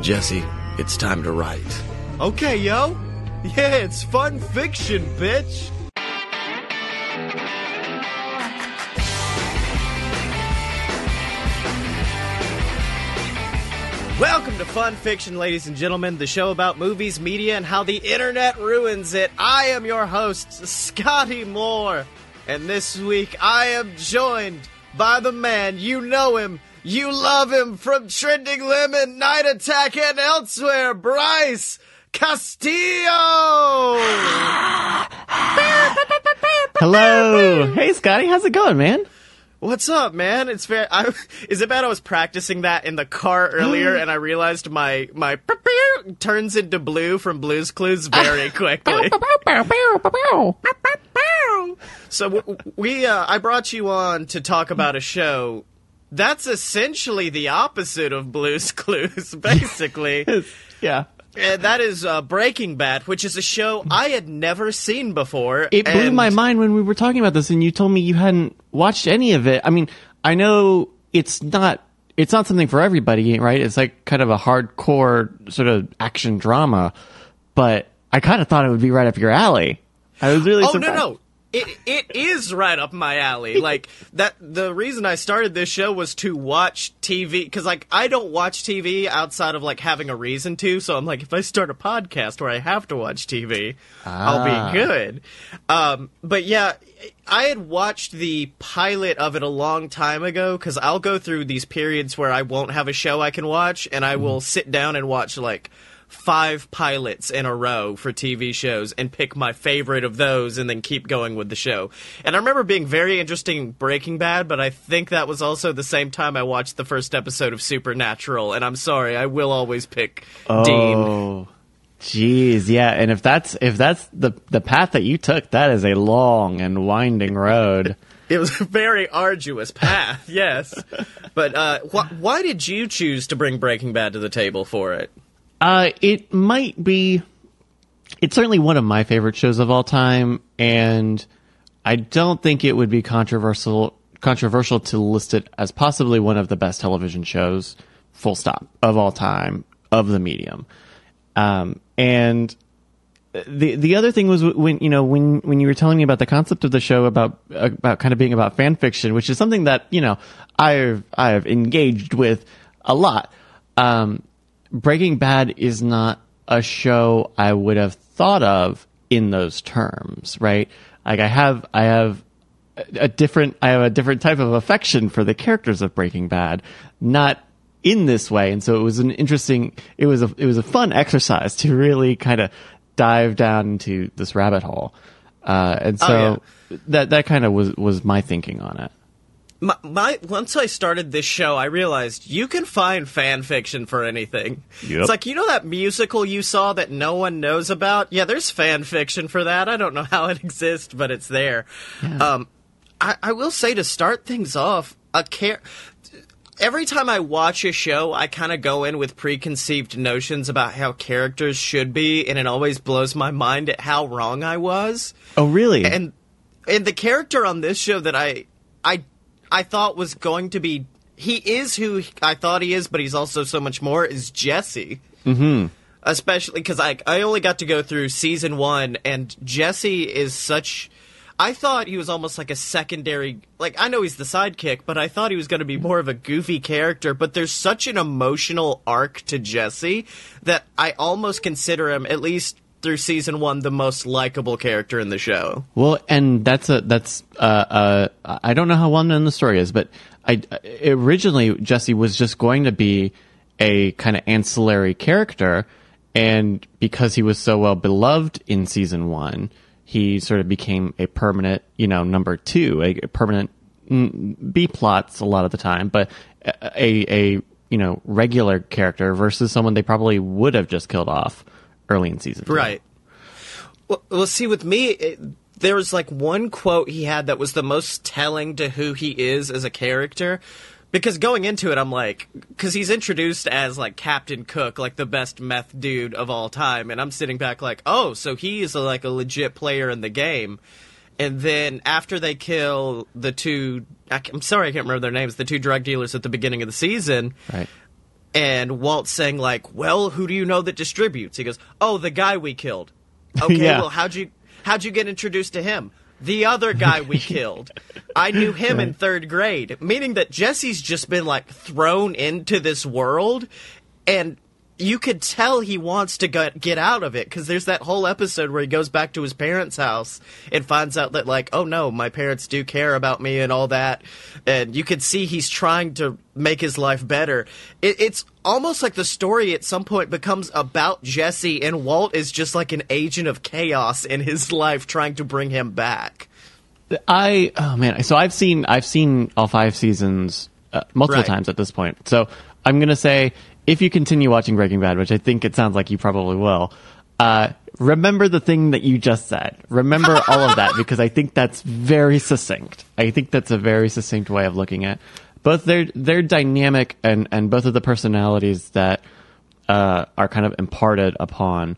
Jesse, it's time to write. Okay, yo. Yeah, it's fun fiction, bitch. Welcome to Fun Fiction, ladies and gentlemen, the show about movies, media, and how the internet ruins it. I am your host, Scottye Moore, and this week I am joined by the man, you know him, you love him from Trending Lemon, Night Attack, and elsewhere, Bryce Castillo! Hello. Hey, Scottye. How's it going, man? What's up, man? It's fair. I, is it bad? I was practicing that in the car earlier, and I realized my my turns into blue from Blue's Clues very quickly. so we, uh, I brought you on to talk about a show that's essentially the opposite of Blue's Clues, basically. yeah. And that is uh, Breaking Bad, which is a show I had never seen before. It blew my mind when we were talking about this and you told me you hadn't watched any of it. I mean, I know it's not it's not something for everybody, right? It's like kind of a hardcore sort of action drama, but I kind of thought it would be right up your alley. I was really Oh surprised. no no. It it is right up my alley. Like that the reason I started this show was to watch TV cuz like I don't watch TV outside of like having a reason to. So I'm like if I start a podcast where I have to watch TV, I'll Ah. be good. Um but yeah, I had watched the pilot of it a long time ago cuz I'll go through these periods where I won't have a show I can watch and I will sit down and watch like five pilots in a row for TV shows and pick my favorite of those and then keep going with the show. And I remember being very interesting in Breaking Bad, but I think that was also the same time I watched the first episode of Supernatural. And I'm sorry, I will always pick Dean. Oh, jeez, yeah. And if that's if that's the the path that you took, that is a long and winding road. It was a very arduous path, yes. But uh, wh- why did you choose to bring Breaking Bad to the table for it? Uh, it might be. It's certainly one of my favorite shows of all time, and I don't think it would be controversial controversial to list it as possibly one of the best television shows, full stop, of all time of the medium. Um, and the the other thing was when you know when when you were telling me about the concept of the show about about kind of being about fan fiction, which is something that you know I've I've engaged with a lot. Um, Breaking Bad is not a show I would have thought of in those terms, right? Like I have I have a different I have a different type of affection for the characters of Breaking Bad, not in this way. And so it was an interesting it was a it was a fun exercise to really kind of dive down into this rabbit hole. Uh, and so that that kind of was was my thinking on it. My, my once I started this show, I realized you can find fan fiction for anything. Yep. It's like you know that musical you saw that no one knows about. Yeah, there's fan fiction for that. I don't know how it exists, but it's there. Um, I, I will say to start things off, a care. Every time I watch a show, I kind of go in with preconceived notions about how characters should be, and it always blows my mind at how wrong I was Oh, really? and and the character on this show that I I I thought was going to be he is who I thought he is, but he's also so much more is Jesse. Mm-hmm. Especially because I I only got to go through season one, and Jesse is such. I thought he was almost like a secondary. Like I know he's the sidekick, but I thought he was going to be more of a goofy character. But there's such an emotional arc to Jesse that I almost consider him at least through season one the most likable character in the show. Well, and that's a that's uh, uh I don't know how well known the story is, but I originally Jesse was just going to be a kind of ancillary character, and because he was so well beloved in season one, he sort of became a permanent, you know, number two, a, permanent mm, B plots a lot of the time, but a a you know regular character versus someone they probably would have just killed off early in season. two. Right. Well, well see, with me, it, there was like one quote he had that was the most telling to who he is as a character. Because going into it, I'm like, because he's introduced as like Captain Cook, like the best meth dude of all time, and I'm sitting back like, oh, so he is like a legit player in the game. And then after they kill the two, I, am sorry, I can't remember their names, the two drug dealers at the beginning of the season, Right. And Walt saying like, "Well, who do you know that distributes?" He goes, "Oh, the guy we killed." Okay, Yeah. well, how'd you how'd you get introduced to him? The other guy we killed. I knew him in third grade, meaning that Jesse's just been like thrown into this world, and you could tell he wants to get, get out of it because there's that whole episode where he goes back to his parents' house and finds out that like, oh no, my parents do care about me and all that, and you could see he's trying to make his life better. It, it's almost like the story at some point becomes about Jesse, and Walt is just like an agent of chaos in his life trying to bring him back. I oh man, so I've seen I've seen all five seasons uh, multiple Right. times at this point. So I'm gonna say if you continue watching Breaking Bad, which I think it sounds like you probably will, uh, remember the thing that you just said. Remember all of that because I think that's very succinct. I think that's a very succinct way of looking at both their their dynamic and and both of the personalities that uh, are kind of imparted upon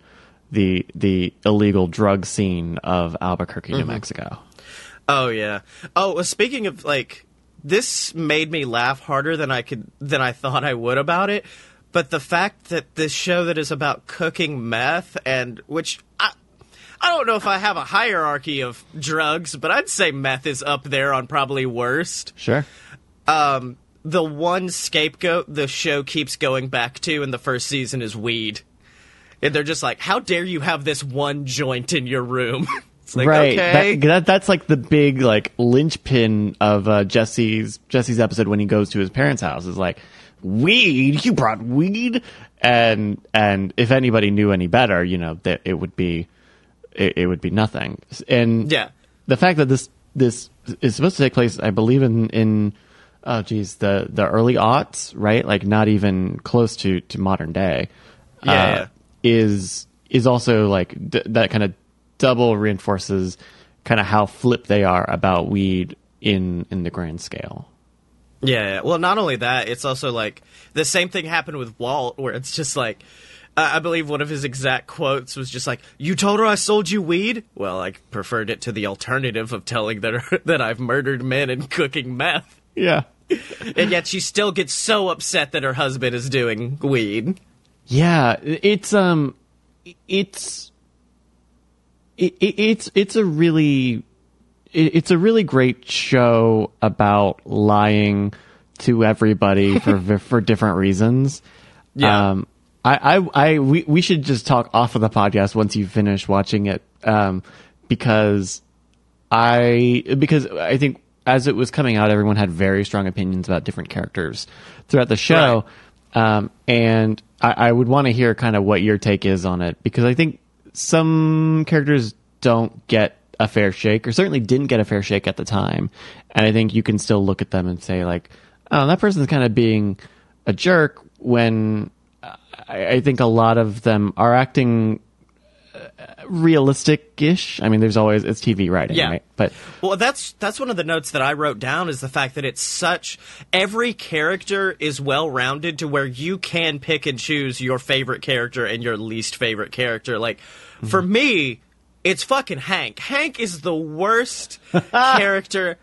the the illegal drug scene of Albuquerque, New Mexico. Oh yeah. Oh, well, speaking of like, this made me laugh harder than I could than I thought I would about it. But the fact that this show that is about cooking meth and which I. I don't know if I have a hierarchy of drugs, but I'd say meth is up there on probably worst. Sure. Um, the one scapegoat the show keeps going back to in the first season is weed. And they're just like, how dare you have this one joint in your room? it's like, right. okay. That, that that's like the big like linchpin of uh, Jesse's Jesse's episode when he goes to his parents' house is like weed. You brought weed, and and if anybody knew any better, you know that it would be it, it would be nothing. And Yeah. the fact that this this is supposed to take place, I believe in in oh geez the the early aughts, right? Like not even close to to modern day. uh, Yeah, yeah. Is is also like d- that kind of double reinforces kind of how flip they are about weed in in the grand scale. Yeah, yeah. Well, not only that, it's also like the same thing happened with Walt, where it's just like, I believe one of his exact quotes was just like, "You told her I sold you weed." Well, I preferred it to the alternative of telling her that I've murdered men and cooking meth, Yeah. and yet she still gets so upset that her husband is doing weed. Yeah, it's um, it's it, it, it's it's a really it, it's a really great show about lying to everybody for for different reasons. Yeah. Um, I, I, I, we, we should just talk off of the podcast once you finish watching it, um, because I, because I think as it was coming out, everyone had very strong opinions about different characters throughout the show. Um, and I, I would want to hear kind of what your take is on it because I think some characters don't get a fair shake or certainly didn't get a fair shake at the time. And I think you can still look at them and say like, oh, that person's kind of being a jerk when I, I think a lot of them are acting uh, realistic-ish. I mean, there's always it's TV writing, Yeah. right? But Well, that's that's one of the notes that I wrote down is the fact that it's such every character is well rounded to where you can pick and choose your favorite character and your least favorite character. Like for me, it's fucking Hank. Hank is the worst character.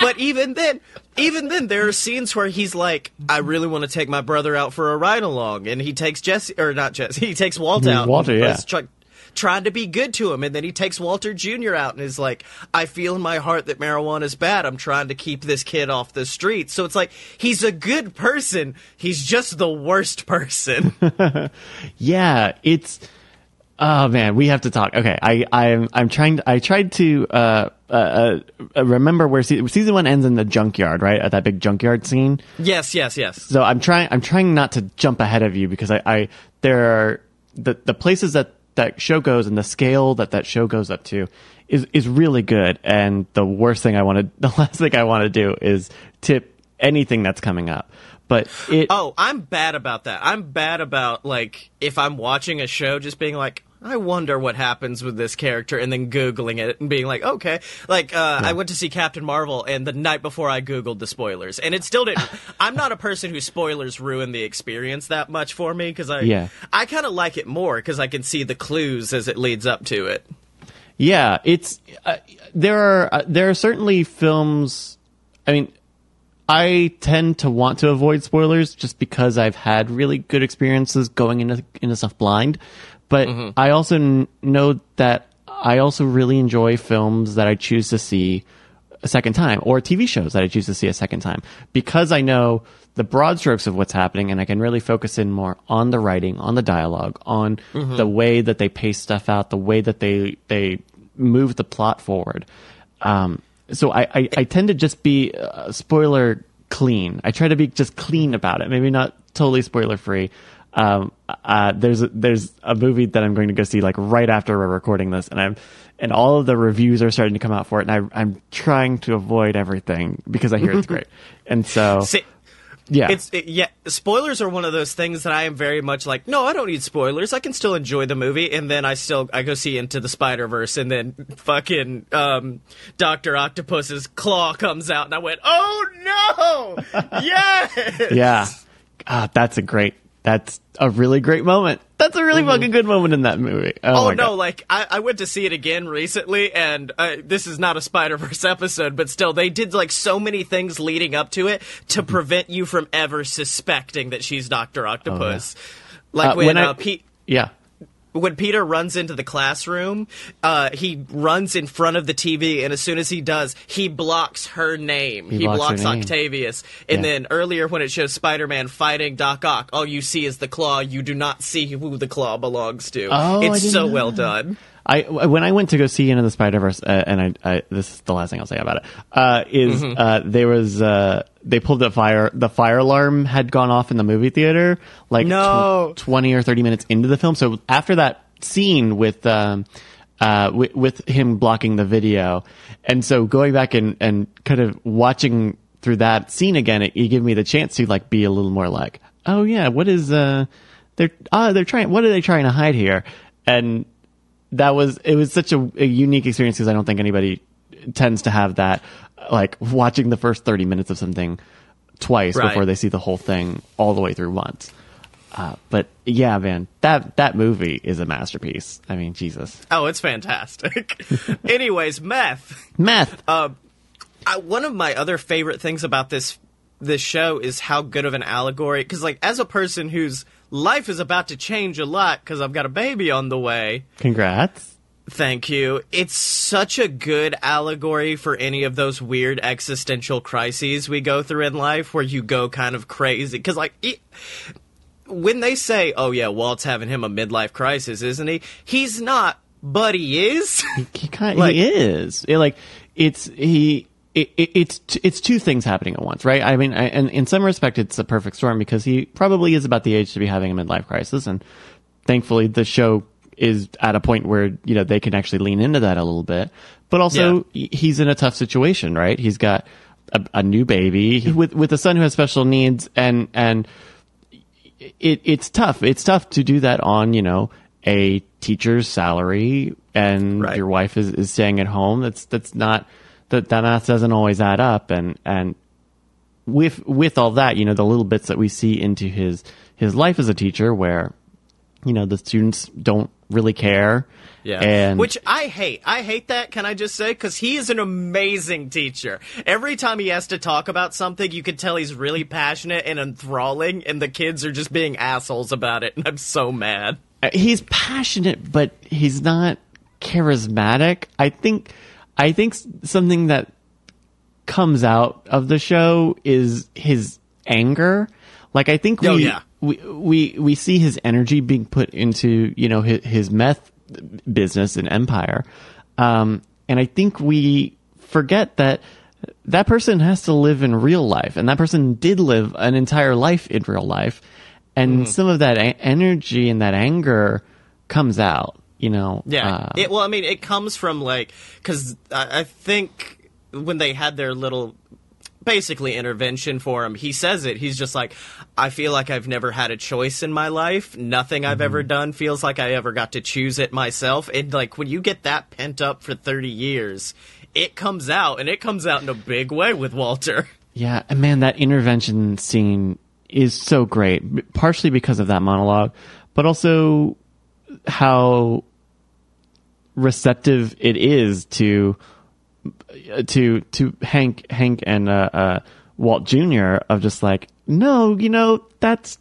But even then, even then, there are scenes where he's like, "I really want to take my brother out for a ride along," and he takes Jesse or not Jesse, he takes Walt out. Walter, yeah. Try- trying to be good to him and then he takes Walter Jr. out and is like I feel in my heart that marijuana is bad I'm trying to keep this kid off the street so it's like he's a good person he's just the worst person yeah, it's oh man, we have to talk. Okay, I I'm I'm trying to I tried to uh uh, uh remember where se- season one ends in the junkyard, right? At that big junkyard scene. yes yes yes So I'm trying I'm trying not to jump ahead of you because I, I there are the the places that that show goes and the scale that that show goes up to is is really good and the worst thing I want to the last thing I want to do is tip anything that's coming up. But it oh I'm bad about that I'm bad about like if I'm watching a show just being like I wonder what happens with this character and then googling it and being like okay like uh, I went to see Captain Marvel and the night before I googled the spoilers and it still didn't I'm not a person who spoilers ruin the experience that much for me because I Yeah. I kind of like it more because I can see the clues as it leads up to it Yeah, it's uh, there are uh, there are certainly films. I mean, I tend to want to avoid spoilers just because I've had really good experiences going into into stuff blind. But I also n- know that I also really enjoy films that I choose to see a second time or TV shows that I choose to see a second time because I know the broad strokes of what's happening and I can really focus in more on the writing, on the dialogue, on the way that they pace stuff out, the way that they they move the plot forward. Um, so I, I, I tend to just be uh, spoiler clean. I try to be just clean about it. Maybe not totally spoiler free. Um, uh, there's a, there's a movie that I'm going to go see like right after we're recording this, and I'm and all of the reviews are starting to come out for it, and I, I'm trying to avoid everything because I hear it's great. And so See, yeah, It's it, yeah. Spoilers are one of those things that I am very much like. No, I don't need spoilers. I can still enjoy the movie, and then I still I go see Into the Spider Verse, and then fucking um, Doctor Octopus's claw comes out, and I went, "Oh no! yes! yeah, ah, that's a great. That's a really great moment. That's a really fucking good moment in that movie. Oh, Oh no! God. Like I, I went to see it again recently, and uh, this is not a Spider Verse episode, but still, they did like so many things leading up to it to prevent you from ever suspecting that she's Doctor Octopus. Like Uh, when, when I- uh, Pete. yeah. When Peter runs into the classroom, uh, he runs in front of the TV, and as soon as he does, he blocks her name. He, blocks blocks, name. Octavius. And Yeah. then earlier, when it shows Spider-Man fighting Doc Ock, all you see is the claw. You do not see who the claw belongs to. Oh, it's so well that. done. I when I went to go see Into the Spider Verse, uh, and I, I this is the last thing I'll say about it. Uh, is Mm-hmm. uh, there was uh, they pulled the fire the fire alarm had gone off in the movie theater like No. twenty or thirty minutes into the film. So after that scene with um, uh, with, with him blocking the video, and so going back and and kind of watching through that scene again, it, it gave me the chance to like be a little more like, oh yeah, what is uh they're ah they're trying what are they trying to hide here and that was it was such a, a unique experience because I don't think anybody tends to have that like watching the first 30 minutes of something twice Right. before they see the whole thing all the way through once. Uh, but yeah, man, that that movie is a masterpiece. I mean, Jesus, Oh, it's fantastic. Anyways, meth. meth. I, one of my other favorite things about this this show is how good of an allegory because like as a person whose life is about to change a lot because i've got a baby on the way. Congrats. thank you. It's such a good allegory for any of those weird existential crises we go through in life where you go kind of crazy. Because like it, when they say oh yeah walt's having him a midlife crisis isn't he? He's not but he is. He kind Like- he is. It, like it's he. It, it, it's it's two things happening at once, right? I mean, I, and in some respect, it's a perfect storm because he probably is about the age to be having a midlife crisis, and thankfully, the show is at a point where you know they can actually lean into that a little bit. But also, he- he's in a tough situation, right? He's got a, a new baby with with a son who has special needs, and and it, it's tough. It's tough to do that on, you know, a teacher's salary and Right. your wife is, is staying at home. That's, that's not, that, that math doesn't always add up. And, and with, with all that, you know, the little bits that we see into his, his life as a teacher where, you know, the students don't really care. Yeah. And Which I hate. I hate that, can I just say? Because he is an amazing teacher. Every time he has to talk about something, you can tell he's really passionate and enthralling, and the kids are just being assholes about it, and I'm so mad. Uh, he's passionate, but he's not charismatic. I think, I think something that comes out of the show is his anger. Like I think we, Oh, yeah. we, we, we see his energy being put into, you know, his, his meth business and empire. Um, and I think we forget that that person has to live in real life and that person did live an entire life in real life. And Mm-hmm. some of that a- energy and that anger comes out, you know. Yeah. uh, it, well, I mean, it comes from, like, because I, I think when they had their little. Basically, intervention for him. He says it. He's just like, I feel like I've never had a choice in my life. Nothing I've ever done feels like I ever got to choose it myself. And like when you get that pent up for thirty years, it comes out, and it comes out in a big way with Walter. Yeah, and man, that intervention scene is so great, partially because of that monologue, but also how receptive it is to to to Hank Hank and uh, uh Walt Jr. of just like, no, you know, that's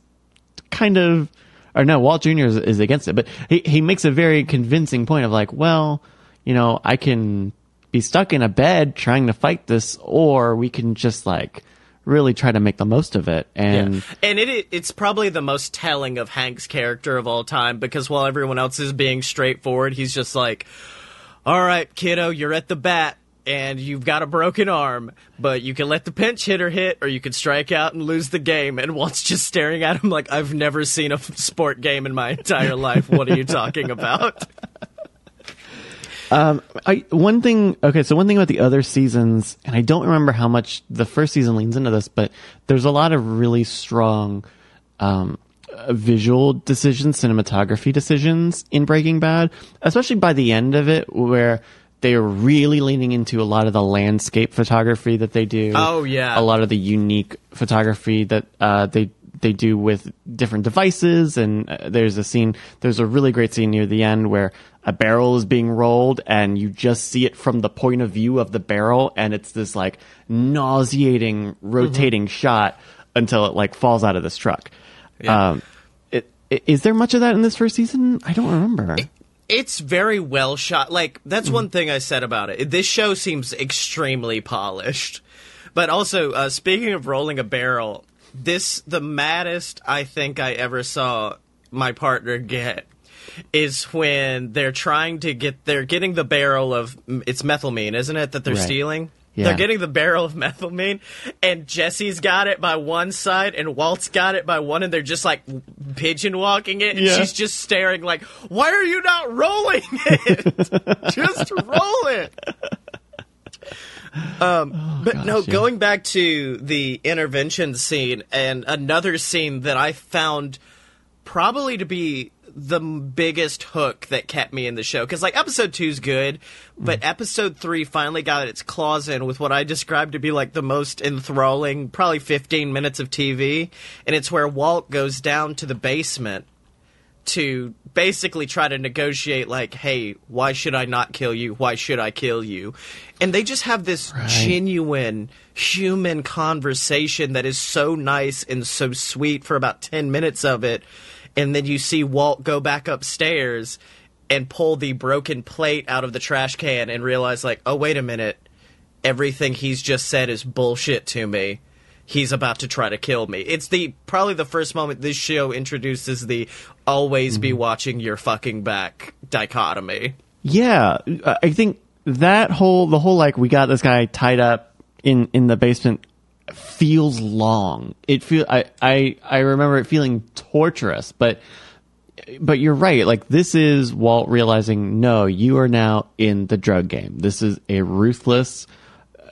kind of, or no, Walt Jr. is, is against it, but he, he makes a very convincing point of like, well, you know, I can be stuck in a bed trying to fight this, or we can just like really try to make the most of it. And And it it's probably the most telling of Hank's character of all time because while everyone else is being straightforward, he's just like, "All right, kiddo, you're at the bat." And you've got a broken arm, but you can let the pinch hitter hit, or you can strike out and lose the game. And Walt's just staring at him like, I've never seen a sport game in my entire life. What are you talking about? I one thing okay, so one thing about the other seasons, and I don't remember how much the first season leans into this, but there's a lot of really strong um, visual decisions, cinematography decisions in Breaking Bad, especially by the end of it, where they're really leaning into a lot of the landscape photography that they do. Oh, yeah. a lot of the unique photography that uh, they they do with different devices and uh, there's a scene there's a really great scene near the end where a barrel is being rolled and you just see it from the point of view of the barrel and it's this like nauseating rotating shot until it like falls out of this truck um it, i- is there much of that in this first season i don't remember It's very well shot. Like that's one thing I said about it. This show seems extremely polished. But also, uh, speaking of rolling a barrel, this the maddest I think I ever saw my partner get is when they're trying to get they're getting the barrel of it's methylamine, isn't it? That they're Right. stealing. Yeah. They're getting the barrel of methylamine, and Jesse's got it by one side, and Walt's got it by one, and they're just like pigeon walking it, and Yeah. she's just staring like, "Why are you not rolling it? just roll it." Um, but no, yeah. going back to the intervention scene, and another scene that I found probably to be the biggest hook that kept me in the show. Because like episode two's good but episode three finally got its claws in with what i described to be like the most enthralling probably 15 minutes of tv and it's where walt goes down to the basement to basically try to negotiate like hey why should i not kill you? Why should i kill you? And they just have this genuine human conversation that is so nice and so sweet for about 10 minutes of it. And then you see walt go back upstairs and pull the broken plate out of the trash can and realize like oh wait a minute. Everything he's just said is bullshit to me. He's about to try to kill me. It's the probably the first moment this show introduces the always be watching your fucking back dichotomy. Yeah, uh, I think that whole the whole like we got this guy tied up in in the basement feels long. It feel I I I remember it feeling torturous, but but you're right. Like this is Walt realizing, no, you are now in the drug game. This is a ruthless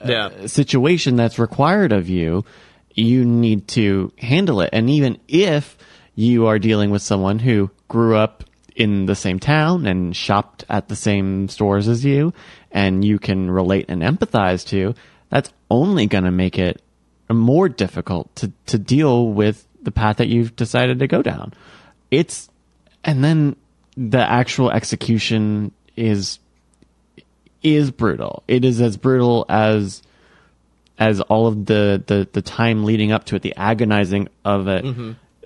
Yeah. situation that's required of you, you need to handle it. And even if you are dealing with someone who grew up in the same town and shopped at the same stores as you, and you can relate and empathize to, that's only going to make it more difficult to, to deal with the path that you've decided to go down. It's, and then the actual execution is is brutal. It is as brutal as as all of the the, the time leading up to it, the agonizing of it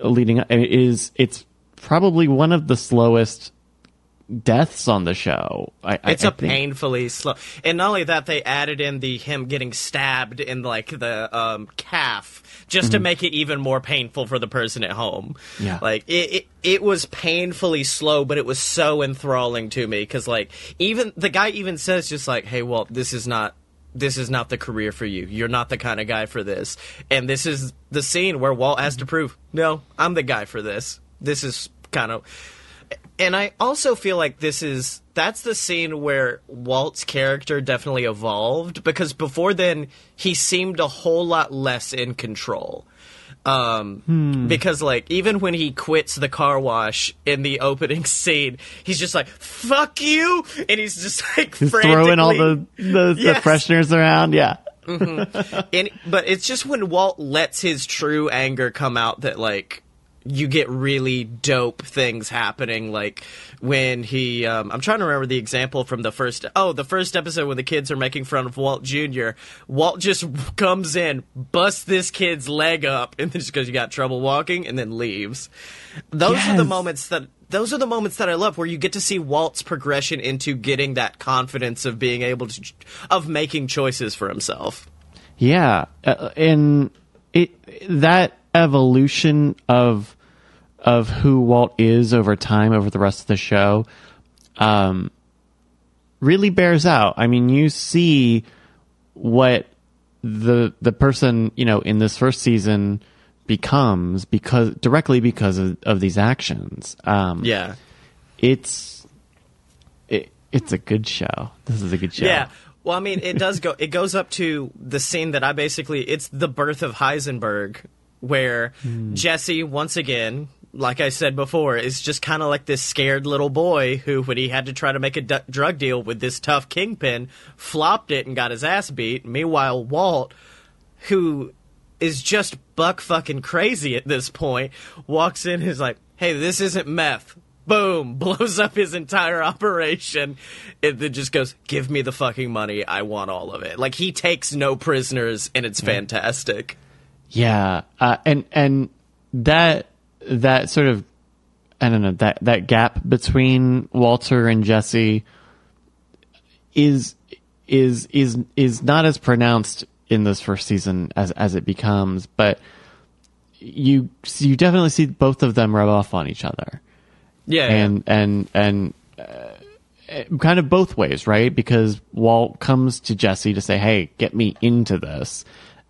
leading up. It is it's probably one of the slowest deaths on the show. I, I- It's I a think. painfully slow, and not only that, they added in the him getting stabbed in like the um, calf just to make it even more painful for the person at home. Yeah. like it, it, it was painfully slow, but it was so enthralling to me because like even the guy even says just like, "Hey, well, this is not." This is not the career for you. You're not the kind of guy for this. And this is the scene where Walt has to mm-hmm. prove, no, I'm the guy for this. This is kind of and I also feel like this is that's the scene where Walt's character definitely evolved because before then he seemed a whole lot less in control. Um, because like even when he quits the car wash in the opening scene, he's just like "fuck you," and he's just like Just throwing all the the, the fresheners around. Yeah. and but it's just when Walt lets his true anger come out that like you get really dope things happening like when he um, i'm trying to remember the example from the first oh the first episode when the kids are making fun of walt jr walt just comes in busts this kid's leg up and then just goes you got trouble walking? and then leaves. Those are the moments that those are the moments that I love where you get to see Walt's progression into getting that confidence of being able to of making choices for himself. Yeah, uh, and it that evolution of of who Walt is over time over the rest of the show um really bears out. I mean, you see what the the person, you know, in this first season becomes because directly because of, of these actions. Um Yeah. it's it, it's a good show. This is a good show. Yeah. Well, I mean, it does go. It goes up to the scene that I basically. It's the birth of Heisenberg, where hmm. Jesse once again, like I said before, is just kind of like this scared little boy who, when he had to try to make a d- drug deal with this tough kingpin, flopped it and got his ass beat. Meanwhile, Walt, who is just buck fucking crazy at this point, walks in. Is like, "Hey, this isn't meth." Boom! Blows up his entire operation, and then just goes, "Give me the fucking money. I want all of it." Like he takes no prisoners, and it's fantastic. Yeah, uh, and and that that sort of I don't know that that gap between Walter and Jesse is is is is not as pronounced in this first season as as it becomes, but you you definitely see both of them rub off on each other. Yeah, and and and uh, kind of both ways, right? Because Walt comes to Jesse to say, "Hey, get me into this,"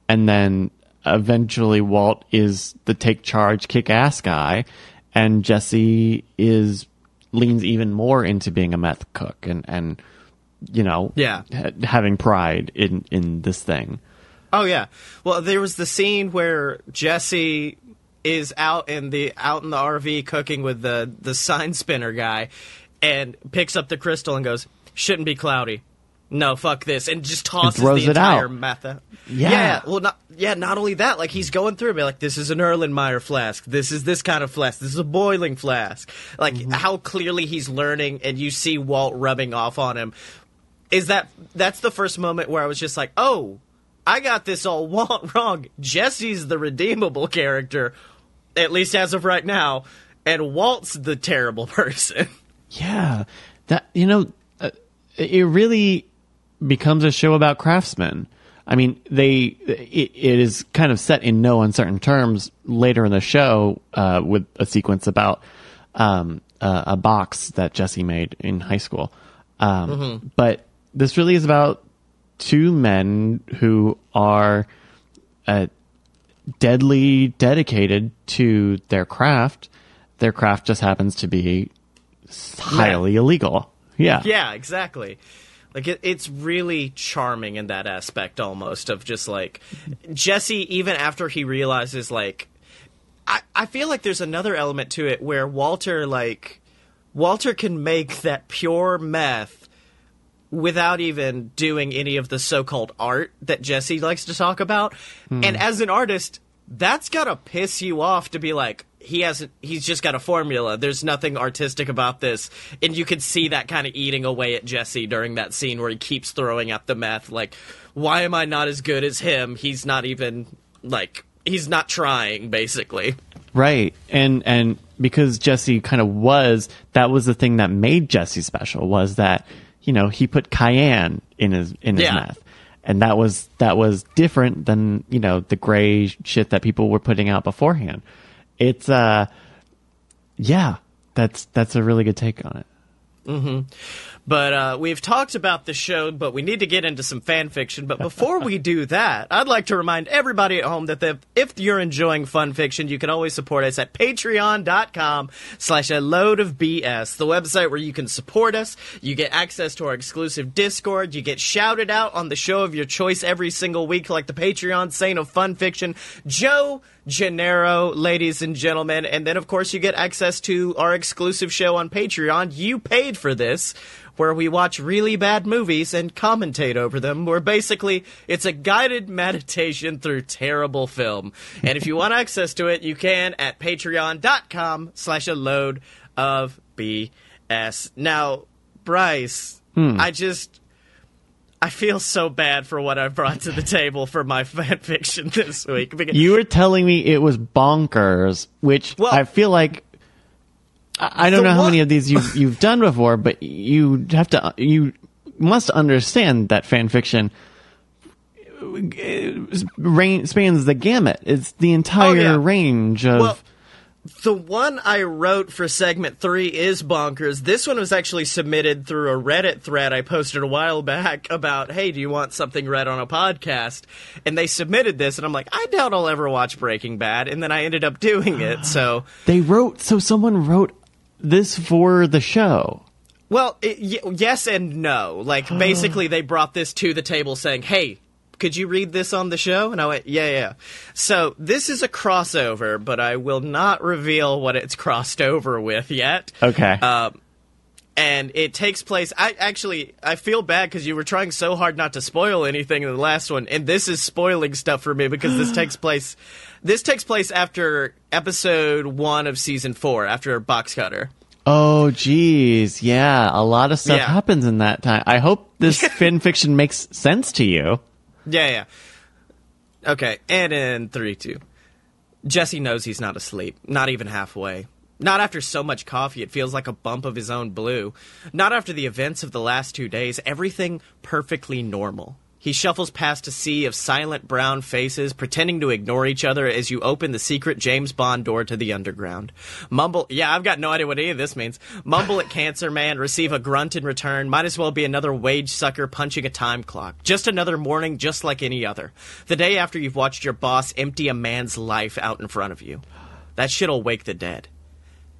and then eventually Walt is the take charge, kick ass guy, and Jesse is leans even more into being a meth cook and and you know Yeah. ha- having pride in in this thing. Oh yeah. Well, there was the scene where Jesse is out in the out in the RV cooking with the the sign spinner guy, and picks up the crystal and goes, "Shouldn't be cloudy." No, fuck this, and just tosses throws the entire out. meth out. Yeah. Well, not yeah. Not only that, like he's going through, and be like, "This is an Erlenmeyer flask. This is this kind of flask. This is a boiling flask." Like Mm-hmm. how clearly he's learning, and you see Walt rubbing off on him is that that's the first moment where I was just like, oh, I got this all wrong. Jesse's the redeemable character, at least as of right now, and Walt's the terrible person. Yeah, that you know, uh, it really becomes a show about craftsmen. I mean, they it, it is kind of set in no uncertain terms later in the show uh, with a sequence about um, uh, a box that Jesse made in high school. Um, But this really is about two men who are uh, deadly dedicated to their craft. Their craft just happens to be highly illegal. Yeah. yeah, exactly. Like it, it's really charming in that aspect, almost of just like Jesse. Even after he realizes, like, I I feel like there's another element to it where Walter, like, Walter can make that pure meth without even doing any of the so-called art that Jesse likes to talk about. Hmm. And as an artist, that's gotta piss you off to be like, he hasn't, he's just got a formula. There's nothing artistic about this. And you could see that kind of eating away at Jesse during that scene where he keeps throwing out the meth. Like, why am I not as good as him? He's not even, like, he's not trying, basically. Right. And and because Jesse kind of was that was the thing that made Jesse special was that, you know, he put cayenne in his in his Yeah. meth. And that was that was different than, you know, the gray shit that people were putting out beforehand. It's uh yeah, that's that's a really good take on it. But uh, we've talked about the show, but we need to get into some fan fiction. But before we do that, I'd like to remind everybody at home that the, if you're enjoying fun fiction, you can always support us at patreon.com slash a load of BS, the website where you can support us. You get access to our exclusive Discord. You get shouted out on the show of your choice every single week, like the Patreon Saint of Fun Fiction. Joe Gennaro, ladies and gentlemen. And then, of course, you get access to our exclusive show on Patreon. You paid for this, where we watch really bad movies and commentate over them, where basically it's a guided meditation through terrible film. And if you want access to it, you can at patreon.com slash a load of BS. Now, Bryce, hmm. I just... I feel so bad for what I brought to the table for my fan fiction this week. Because You were telling me it was bonkers, which Well- I feel like I don't The know how one- many of these you've you've done before, but you have to you must understand that fan fiction uh, rain, spans the gamut. It's the entire Oh, yeah. range of. Well, the one I wrote for segment three is bonkers. This one was actually submitted through a Reddit thread I posted a while back about, hey, do you want something read on a podcast? And they submitted this, and I'm like, I doubt I'll ever watch Breaking Bad. And then I ended up doing it. So, they wrote so someone wrote this for the show. well, it, y- yes and no. Like, basically, they brought this to the table saying, hey, could you read this on the show? And I went, yeah, yeah. So this is a crossover, but I will not reveal what it's crossed over with yet. Okay. Um, and it takes place. I actually I feel bad because you were trying so hard not to spoil anything in the last one, and this is spoiling stuff for me because this takes place. This takes place after episode one of season four, after Box Cutter. oh, geez, yeah, a lot of stuff Yeah. happens in that time. I hope this fan fiction makes sense to you. Yeah, yeah. Okay, and in three, two. Jesse knows he's not asleep, not even halfway. Not after so much coffee, it feels like a bump of his own blue. Not after the events of the last two days, everything perfectly normal. He shuffles past a sea of silent brown faces, pretending to ignore each other as you open the secret James Bond door to the underground. Mumble, yeah, I've got no idea what any of this means. Mumble at Cancer Man, receive a grunt in return, might as well be another wage sucker punching a time clock. Just another morning, just like any other. The day after you've watched your boss empty a man's life out in front of you. That shit'll wake the dead.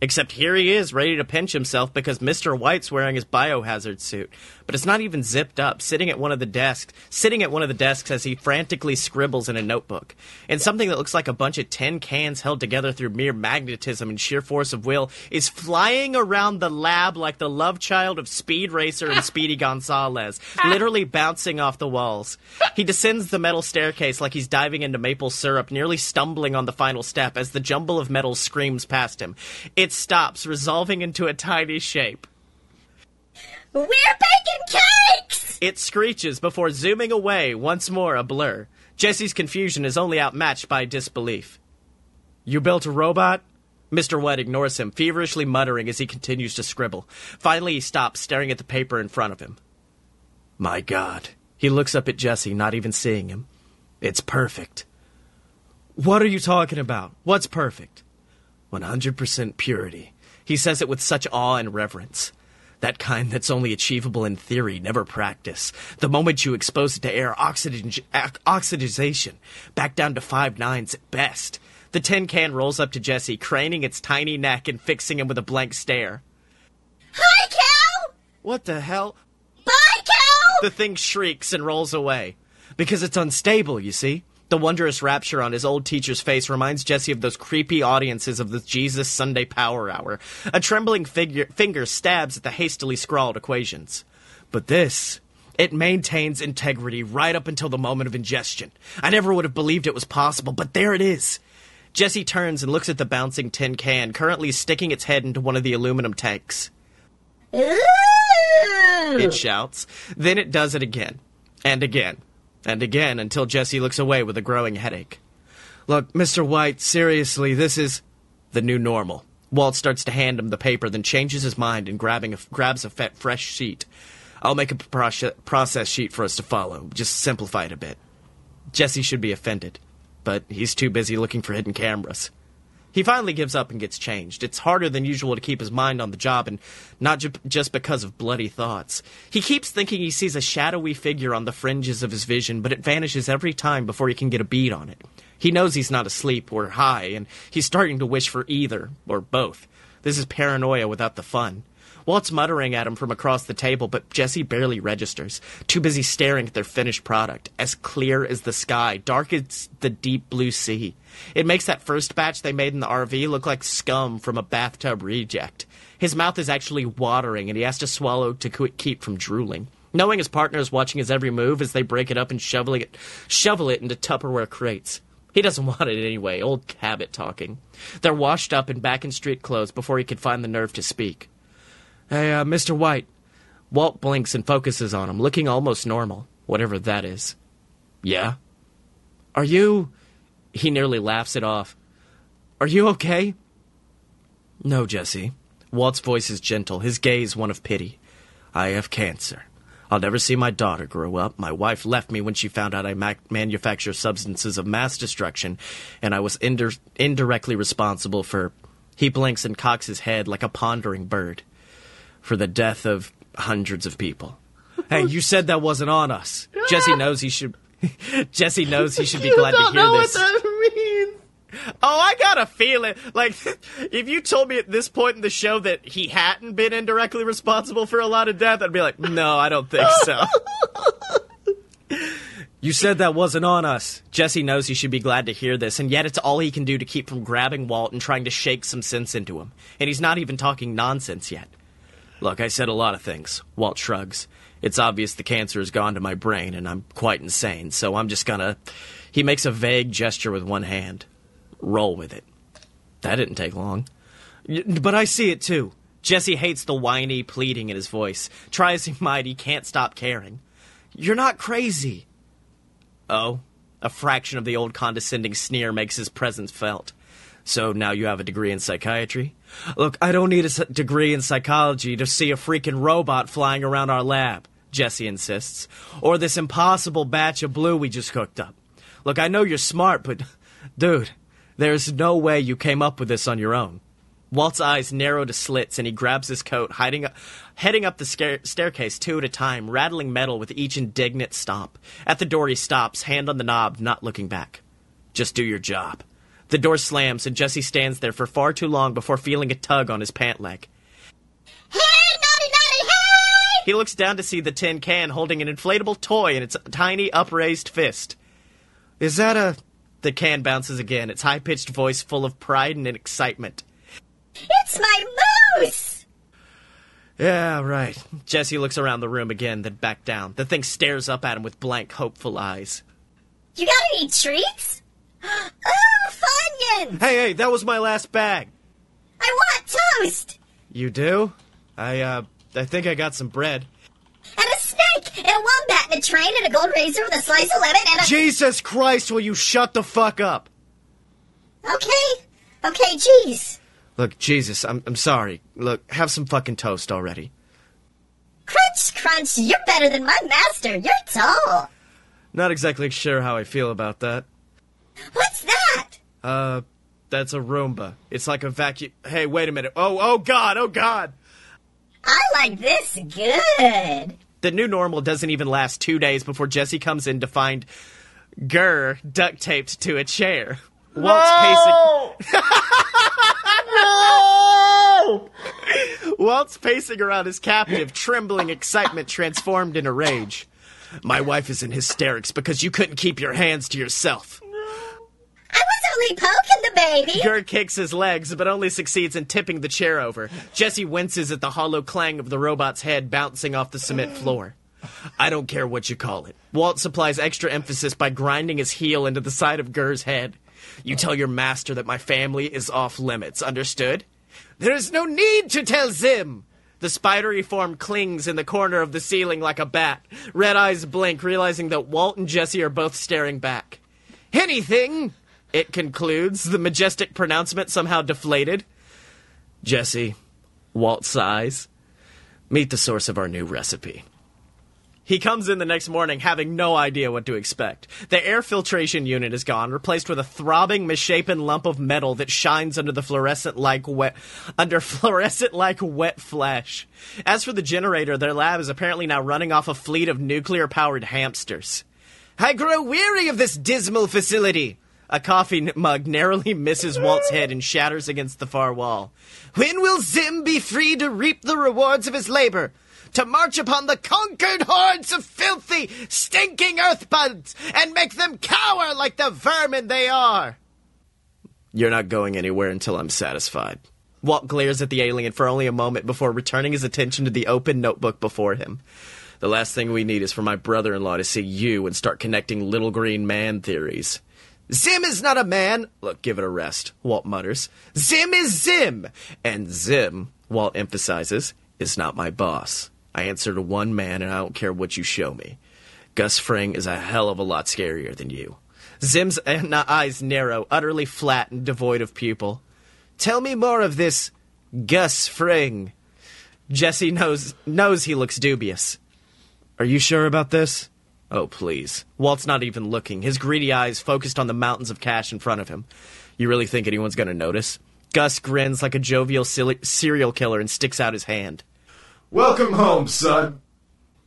Except here he is, ready to pinch himself because Mr. White's wearing his biohazard suit. But it's not even zipped up, sitting at one of the desks, sitting at one of the desks as he frantically scribbles in a notebook. And something that looks like a bunch of tin cans held together through mere magnetism and sheer force of will is flying around the lab like the love child of Speed Racer and Speedy Gonzalez, ah. literally bouncing off the walls. He descends the metal staircase like he's diving into maple syrup, nearly stumbling on the final step as the jumble of metal screams past him. It stops, resolving into a tiny shape. We're baking cakes! It screeches before zooming away, once more a blur. Jesse's confusion is only outmatched by disbelief. You built a robot? Mr. White ignores him, feverishly muttering as he continues to scribble. Finally, he stops, staring at the paper in front of him. My God. He looks up at Jesse, not even seeing him. It's perfect. What are you talking about? What's perfect? 100% purity. He says it with such awe and reverence. That kind that's only achievable in theory, never practice. The moment you expose it to air, oxygen, oxidization, back down to five nines at best. The tin can rolls up to Jesse, craning its tiny neck and fixing him with a blank stare. Hi, cow! What the hell? Bye, cow! The thing shrieks and rolls away. Because it's unstable, you see? The wondrous rapture on his old teacher's face reminds Jesse of those creepy audiences of the Jesus Sunday Power Hour. A trembling figure, finger stabs at the hastily scrawled equations. But this, it maintains integrity right up until the moment of ingestion. I never would have believed it was possible, but there it is. Jesse turns and looks at the bouncing tin can, currently sticking its head into one of the aluminum tanks. It shouts. Then it does it again, and again, and again until Jesse looks away with a growing headache. Look, Mr. White, seriously, this is the new normal. Walt starts to hand him the paper, then changes his mind and grabbing a, grabs a fresh sheet. I'll make a proce- process sheet for us to follow. Just simplify it a bit. Jesse should be offended, but he's too busy looking for hidden cameras. He finally gives up and gets changed. It's harder than usual to keep his mind on the job, and not ju- just because of bloody thoughts. He keeps thinking he sees a shadowy figure on the fringes of his vision, but it vanishes every time before he can get a bead on it. He knows he's not asleep or high, and he's starting to wish for either, or both. This is paranoia without the fun. Walt's muttering at him from across the table, but Jesse barely registers, too busy staring at their finished product, as clear as the sky, dark as the deep blue sea. It makes that first batch they made in the RV look like scum from a bathtub reject. His mouth is actually watering, and he has to swallow to keep from drooling. Knowing his partner is watching his every move as they break it up and shovel it, shovel it into Tupperware crates. He doesn't want it anyway, old habit talking. They're washed up and back in street clothes before he could find the nerve to speak. Hey, uh, Mr. White. Walt blinks and focuses on him, looking almost normal, whatever that is. Yeah? Are you. He nearly laughs it off. Are you okay? No, Jesse. Walt's voice is gentle, his gaze one of pity. I have cancer. I'll never see my daughter grow up. My wife left me when she found out I ma- manufacture substances of mass destruction, and I was indi- indirectly responsible for. He blinks and cocks his head like a pondering bird. For the death of hundreds of people. hey, you said that wasn't on us. Jesse knows he should. Jesse knows he should be glad to don't hear know this. what that means. Oh, I got a feeling. Like, if you told me at this point in the show that he hadn't been indirectly responsible for a lot of death, I'd be like, no, I don't think so. you said that wasn't on us. Jesse knows he should be glad to hear this, and yet it's all he can do to keep from grabbing Walt and trying to shake some sense into him. And he's not even talking nonsense yet. Look, I said a lot of things. Walt shrugs. It's obvious the cancer has gone to my brain, and I'm quite insane, so I'm just gonna. He makes a vague gesture with one hand. Roll with it. That didn't take long. But I see it too. Jesse hates the whiny pleading in his voice. Try as he might, he can't stop caring. You're not crazy. Oh? A fraction of the old condescending sneer makes his presence felt. So now you have a degree in psychiatry? Look, I don't need a degree in psychology to see a freaking robot flying around our lab, Jesse insists. Or this impossible batch of blue we just cooked up. Look, I know you're smart, but dude, there's no way you came up with this on your own. Walt's eyes narrow to slits and he grabs his coat, hiding, heading up the staircase two at a time, rattling metal with each indignant stomp. At the door, he stops, hand on the knob, not looking back. Just do your job. The door slams and Jesse stands there for far too long before feeling a tug on his pant leg. Hey, naughty, naughty, hey! He looks down to see the tin can holding an inflatable toy in its tiny upraised fist. Is that a. The can bounces again, its high pitched voice full of pride and excitement. It's my moose! Yeah, right. Jesse looks around the room again, then back down. The thing stares up at him with blank, hopeful eyes. You got any treats? Oh, Hey, hey, that was my last bag. I want toast! You do? I, uh, I think I got some bread. And a snake! And a wombat and a train and a gold razor with a slice of lemon and a. Jesus Christ, will you shut the fuck up? okay. Okay, jeez. Look, Jesus, I'm, I'm sorry. Look, have some fucking toast already. Crunch, crunch, you're better than my master. You're tall. Not exactly sure how I feel about that. That? Uh, that's a Roomba. It's like a vacuum. Hey, wait a minute. Oh, oh God, oh God. I like this good. The new normal doesn't even last two days before Jesse comes in to find GIR duct taped to a chair. Walt's pacing. No! Walt's pacing around his captive, trembling excitement transformed into rage. My wife is in hysterics because you couldn't keep your hands to yourself. Only poking the baby. Kicks his legs, but only succeeds in tipping the chair over. Jesse winces at the hollow clang of the robot's head bouncing off the cement floor. I don't care what you call it. Walt supplies extra emphasis by grinding his heel into the side of GIR's head. You tell your master that my family is off limits, understood? There is no need to tell Zim! The spidery form clings in the corner of the ceiling like a bat. Red eyes blink, realizing that Walt and Jesse are both staring back. Anything, it concludes, the majestic pronouncement somehow deflated. Jesse, Walt sighs. Meet the source of our new recipe. He comes in the next morning having no idea what to expect. The air filtration unit is gone, replaced with a throbbing, misshapen lump of metal that shines under the fluorescent like wet under fluorescent like wet flesh. As for the generator, their lab is apparently now running off a fleet of nuclear powered hamsters. I grow weary of this dismal facility. A coffee mug narrowly misses Walt's head and shatters against the far wall. When will Zim be free to reap the rewards of his labor? To march upon the conquered hordes of filthy, stinking earthbuds and make them cower like the vermin they are? You're not going anywhere until I'm satisfied. Walt glares at the alien for only a moment before returning his attention to the open notebook before him. The last thing we need is for my brother in law to see you and start connecting little green man theories. Zim is not a man. Look, give it a rest, Walt mutters. Zim is Zim. And Zim, Walt emphasizes, is not my boss. I answer to one man and I don't care what you show me. Gus Fring is a hell of a lot scarier than you. Zim's eyes narrow, utterly flat and devoid of pupil. Tell me more of this Gus Fring. Jesse knows knows he looks dubious. Are you sure about this? Oh, please. Walt's not even looking, his greedy eyes focused on the mountains of cash in front of him. You really think anyone's going to notice? Gus grins like a jovial serial killer and sticks out his hand. Welcome home, son.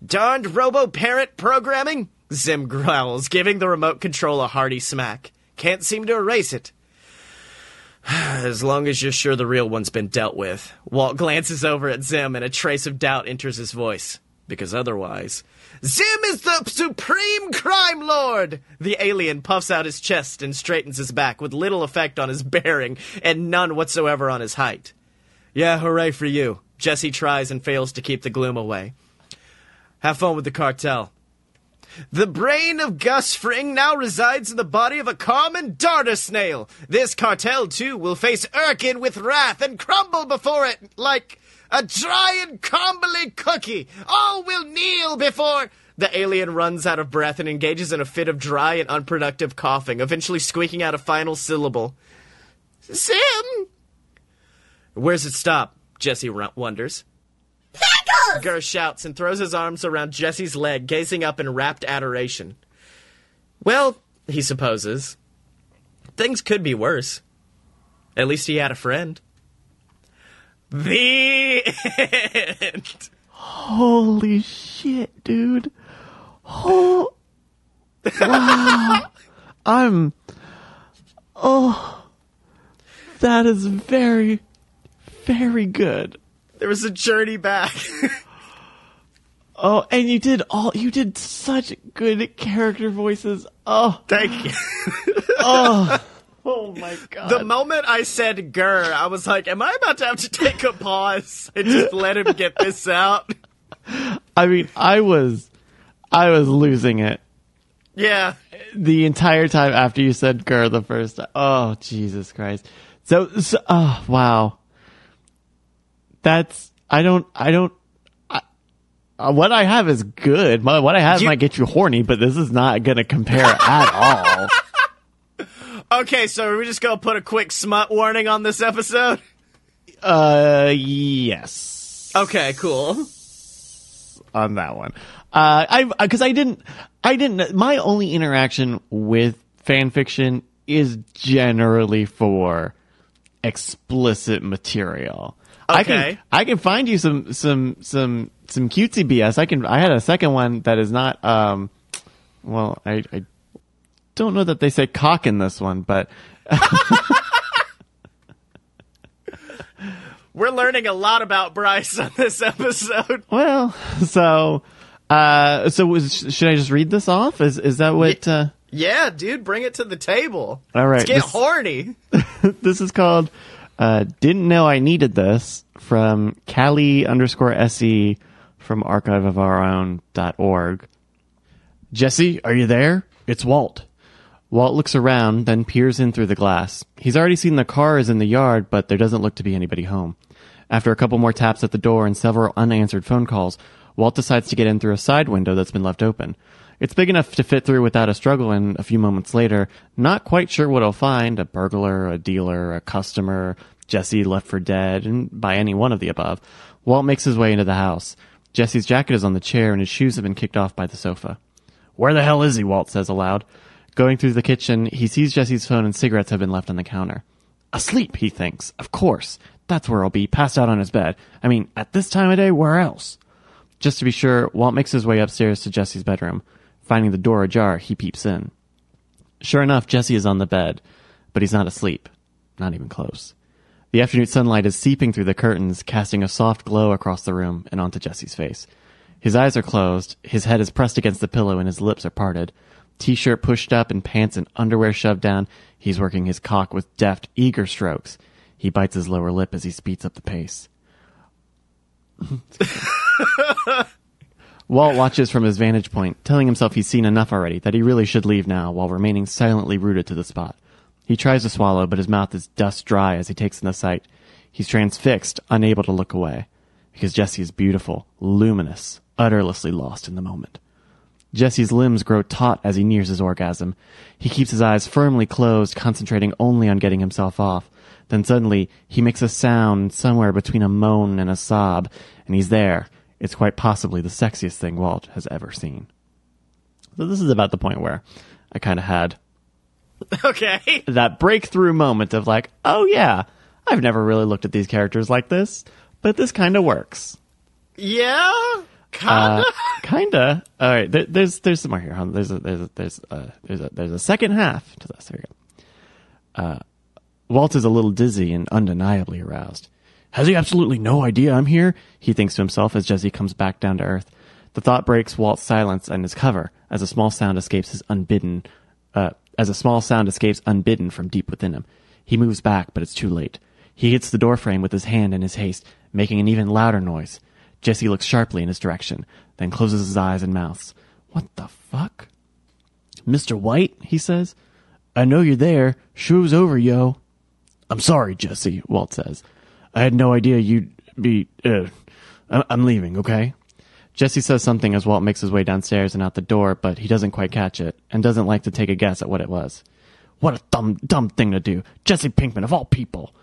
Darned robo parent programming? Zim growls, giving the remote control a hearty smack. Can't seem to erase it. As long as you're sure the real one's been dealt with. Walt glances over at Zim and a trace of doubt enters his voice. Because otherwise. Zim is the supreme crime lord! The alien puffs out his chest and straightens his back with little effect on his bearing and none whatsoever on his height. Yeah, hooray for you. Jesse tries and fails to keep the gloom away. Have fun with the cartel. The brain of Gus Fring now resides in the body of a common darter snail. This cartel, too, will face Erkin with wrath and crumble before it like a dry and crumbly cookie. All will kneel before. The alien runs out of breath and engages in a fit of dry and unproductive coughing, eventually squeaking out a final syllable. Zim! Where's it stop? Jesse wonders. Pickles! GIR shouts and throws his arms around Jesse's leg, gazing up in rapt adoration. Well, he supposes, things could be worse. At least he had a friend. The end. Holy shit, dude. Oh. Wow. I'm. Oh. That is very, very good. There was a journey back. Oh, and you did all, you did such good character voices. Oh, Thank you. oh my god. The moment I said GIR, I was like, am I about to have to take a pause and just let him get this out? I mean, I was, I was losing it Yeah. the entire time after you said "GIR" the first time. Oh, Jesus Christ! So, so oh wow, that's I don't I don't. I, uh, what I have is good. My, what I have You- might get you horny, but this is not going to compare at all. Okay, so are we just gonna put a quick smut warning on this episode? Uh, yes, Okay, cool. on that one. Uh, I because I didn't I didn't. My only interaction with fan fiction is generally for explicit material. I can Okay. I can find you some some some some cutesy BS. I can I had a second one that is not um well I I don't know that they say cock in this one, but We're learning a lot about Bryce on this episode. well so uh so was, should I just read this off? Is is that what uh Yeah, dude, bring it to the table. All right, Let's get this- horny. this is called uh, Didn't Know I Needed This from Callie underscore SE from archiveofourown.org. Jesse, are you there? It's Walt. Walt looks around, then peers in through the glass. He's already seen the cars in the yard, but there doesn't look to be anybody home. After a couple more taps at the door and several unanswered phone calls, Walt decides to get in through a side window that's been left open. It's big enough to fit through without a struggle, and a few moments later, not quite sure what he'll find a burglar, a dealer, a customer, Jesse left for dead, and by any one of the above. Walt makes his way into the house. Jesse's jacket is on the chair, and his shoes have been kicked off by the sofa. Where the hell is he? Walt says aloud. Going through the kitchen, he sees Jesse's phone and cigarettes have been left on the counter. Asleep, he thinks. Of course. That's where he'll be, passed out on his bed. I mean, at this time of day, where else? Just to be sure, Walt makes his way upstairs to Jesse's bedroom. Finding the door ajar, he peeps in. Sure enough, Jesse is on the bed, but he's not asleep. Not even close. The afternoon sunlight is seeping through the curtains, casting a soft glow across the room and onto Jesse's face. His eyes are closed, his head is pressed against the pillow, and his lips are parted. T-shirt pushed up and pants and underwear shoved down, he's working his cock with deft, eager strokes. He bites his lower lip as he speeds up the pace. Walt watches from his vantage point, telling himself he's seen enough already, that he really should leave now, while remaining silently rooted to the spot. He tries to swallow, but his mouth is dust dry as he takes in the sight. He's transfixed, unable to look away. Because Jesse is beautiful, luminous, utterlessly lost in the moment. Jesse's limbs grow taut as he nears his orgasm. He keeps his eyes firmly closed, concentrating only on getting himself off. Then suddenly, he makes a sound somewhere between a moan and a sob, and he's there. It's quite possibly the sexiest thing Walt has ever seen. So this is about the point where I kind of had Okay. that breakthrough moment of like, oh yeah, I've never really looked at these characters like this, but this kind of works. Yeah. Kinda. Uh, kinda. All right. There, there's there's some more here. There's a, there's a, there's a, there's a there's a second half to this. Here we go. Uh, Walt is a little dizzy and undeniably aroused. Has he absolutely no idea I'm here? He thinks to himself as Jesse comes back down to earth. The thought breaks Walt's silence and his cover as a small sound escapes his unbidden, uh, as a small sound escapes unbidden from deep within him. He moves back, but it's too late. He hits the doorframe with his hand in his haste, making an even louder noise. Jesse looks sharply in his direction, then closes his eyes and mouths. What the fuck? Mr. White, he says. I know you're there. Show's over, yo. I'm sorry, Jesse, Walt says. I had no idea you'd be, uh, I'm leaving, okay? Jesse says something as Walt makes his way downstairs and out the door, but he doesn't quite catch it, and doesn't like to take a guess at what it was. What a dumb, dumb thing to do. Jesse Pinkman, of all people.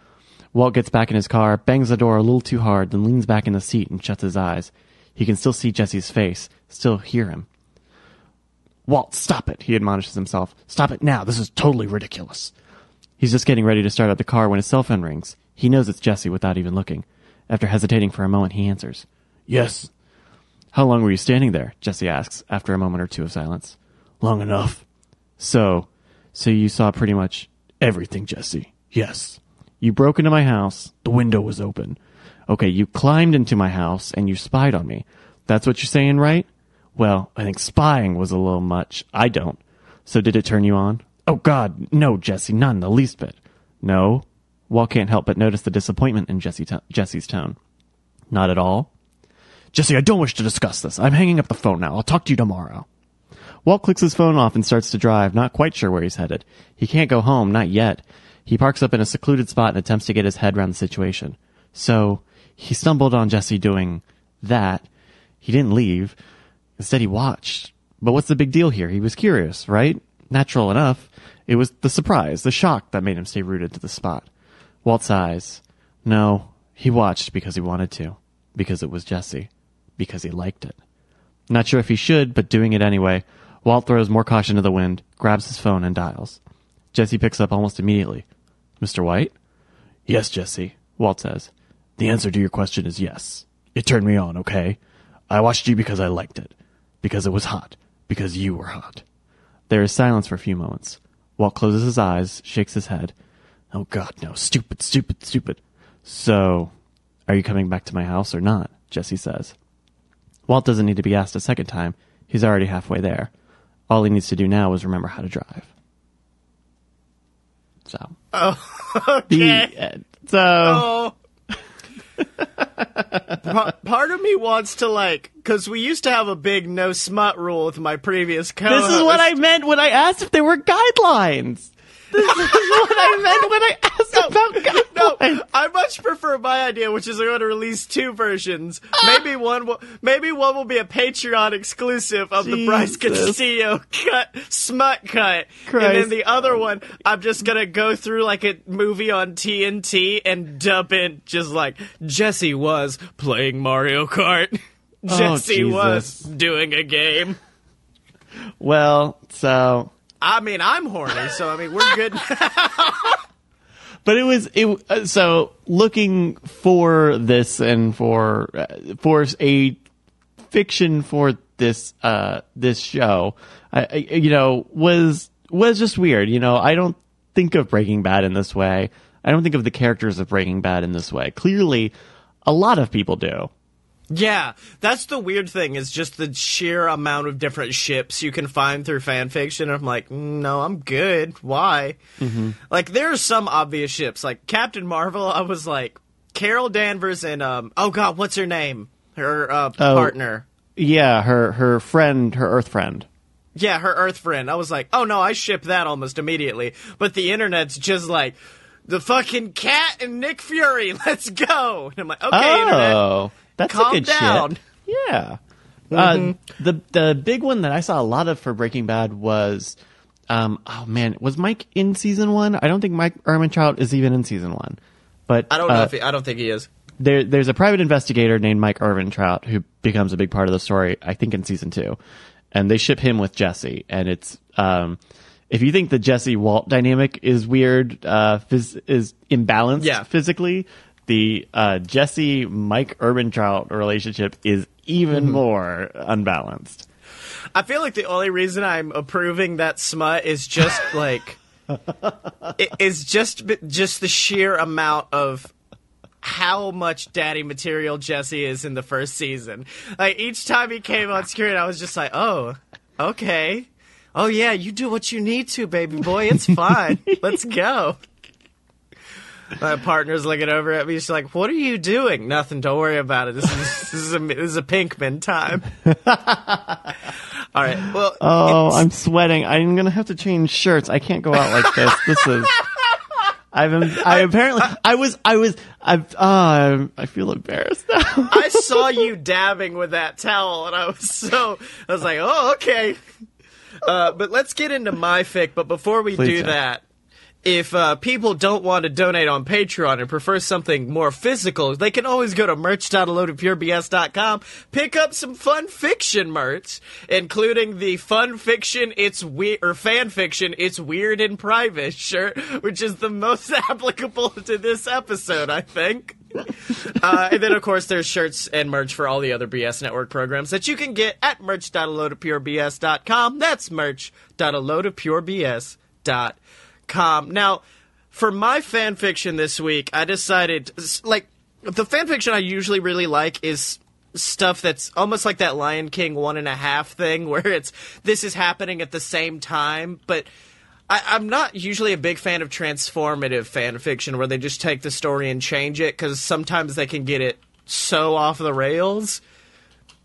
Walt gets back in his car, bangs the door a little too hard, then leans back in the seat and shuts his eyes. He can still see Jesse's face, still hear him. Walt, stop it, he admonishes himself. Stop it now. This is totally ridiculous. He's just getting ready to start up the car when his cell phone rings. He knows it's Jesse without even looking. After hesitating for a moment, he answers. Yes. How long were you standing there? Jesse asks, after a moment or two of silence. Long enough. So, so you saw pretty much everything, Jesse. Yes. You broke into my house. The window was open. Okay, you climbed into my house and you spied on me. That's what you're saying, right? Well, I think spying was a little much. I don't. So did it turn you on? Oh God, no, Jesse, not in the least bit. No. Walt can't help but notice the disappointment in Jesse to- Jesse's tone. Not at all. Jesse, I don't wish to discuss this. I'm hanging up the phone now. I'll talk to you tomorrow. Walt clicks his phone off and starts to drive, not quite sure where he's headed. He can't go home, not yet. He parks up in a secluded spot and attempts to get his head around the situation. So, he stumbled on Jesse doing that. He didn't leave. Instead, he watched. But what's the big deal here? He was curious, right? Natural enough. It was the surprise, the shock that made him stay rooted to the spot. Walt sighs. No, he watched because he wanted to. Because it was Jesse. Because he liked it. Not sure if he should, but doing it anyway. Walt throws more caution to the wind, grabs his phone, and dials. Jesse picks up almost immediately. Mr. White? Yes, Jesse, Walt says. The answer to your question is yes. It turned me on, okay? I watched you because I liked it. Because it was hot. Because you were hot. There is silence for a few moments. Walt closes his eyes, shakes his head. Oh god, no. Stupid, stupid, stupid. So, are you coming back to my house or not? Jesse says. Walt doesn't need to be asked a second time. He's already halfway there. All he needs to do now is remember how to drive. So. Oh, okay. The. So. Oh. Pa- part of me wants to like, because we used to have a big no smut rule with my previous co This is what I meant when I asked if there were guidelines. This is what I meant when I asked about No. I much prefer my idea, which is I'm going to release two versions. Ah! Maybe one will, maybe one will be a Patreon exclusive of the Bryce Jesus. Castillo cut, smut cut, and Christ. then the other one, I'm just gonna go through like a movie on TNT and dub in just like Jesse was playing Mario Kart. Oh, Jesse was doing a game. Well, so, I mean, I'm horny, so I mean, we're good. but it was it. uh, So looking for this and for uh, for a fiction for this uh this show, I, I you know was was just weird. You know, I don't think of Breaking Bad in this way. I don't think of the characters of Breaking Bad in this way. Clearly, a lot of people do. Yeah, that's the weird thing is just the sheer amount of different ships you can find through fan fiction. I'm like, no, I'm good. Why? Mm-hmm. Like, there are some obvious ships, like Captain Marvel. I was like, Carol Danvers and um, oh god, what's her name? Her uh, Oh. partner. Yeah, her her friend, her Earth friend. Yeah, her Earth friend. I was like, oh no, I ship that almost immediately. But the internet's just like, the fucking cat and Nick Fury. Let's go. And I'm like, okay, internet. That's calm a good down. shit. Yeah. Uh, the the big one that I saw a lot of for Breaking Bad was, um, oh man, was Mike in season one? I don't think Mike Ehrmantraut is even in season one. But I don't know uh, if he, I don't think he is. there, there's a private investigator named Mike Ehrmantraut who becomes a big part of the story. I think in season two, and they ship him with Jesse, and it's um, if you think the Jesse Walt dynamic is weird, uh, phys- is imbalanced Yeah. physically, the uh, Jesse Mike Ehrmantraut relationship is even more unbalanced. I feel like the only reason I'm approving that smut is just like it is just just the sheer amount of how much daddy material Jesse is in the first season. Like each time he came on screen, I was just like, "Oh, okay, oh yeah, you do what you need to, baby boy. It's fine. Let's go." My partner's looking over at me. She's like, "What are you doing?" Nothing. Don't worry about it. This is this is a this is a Pinkman time. All right. Well, Oh, I'm sweating. I'm gonna have to change shirts. I can't go out like this. This is. I've I apparently I was I was I've uh, I feel embarrassed now. I saw you dabbing with that towel, and I was so I was like, oh, okay. Uh, but let's get into my fic. But before we Please do do. that, if uh, people don't want to donate on Patreon and prefer something more physical, they can always go to merch.aloadofpurebs.com, pick up some fun fiction merch, including the fun fiction it's weird or fan fiction it's weird in private shirt, which is the most applicable to this episode, I think. Uh, and then, of course, there's shirts and merch for all the other BS Network programs that you can get at merch.aloadofpurebs.com. That's merch.aloadofpurebs.com. Now, for my fan fiction this week, I decided, like, the fan fiction I usually really like is stuff that's almost like that Lion King one and a half thing, where it's this is happening at the same time, but I, I'm not usually a big fan of transformative fan fiction where they just take the story and change it because sometimes they can get it so off the rails.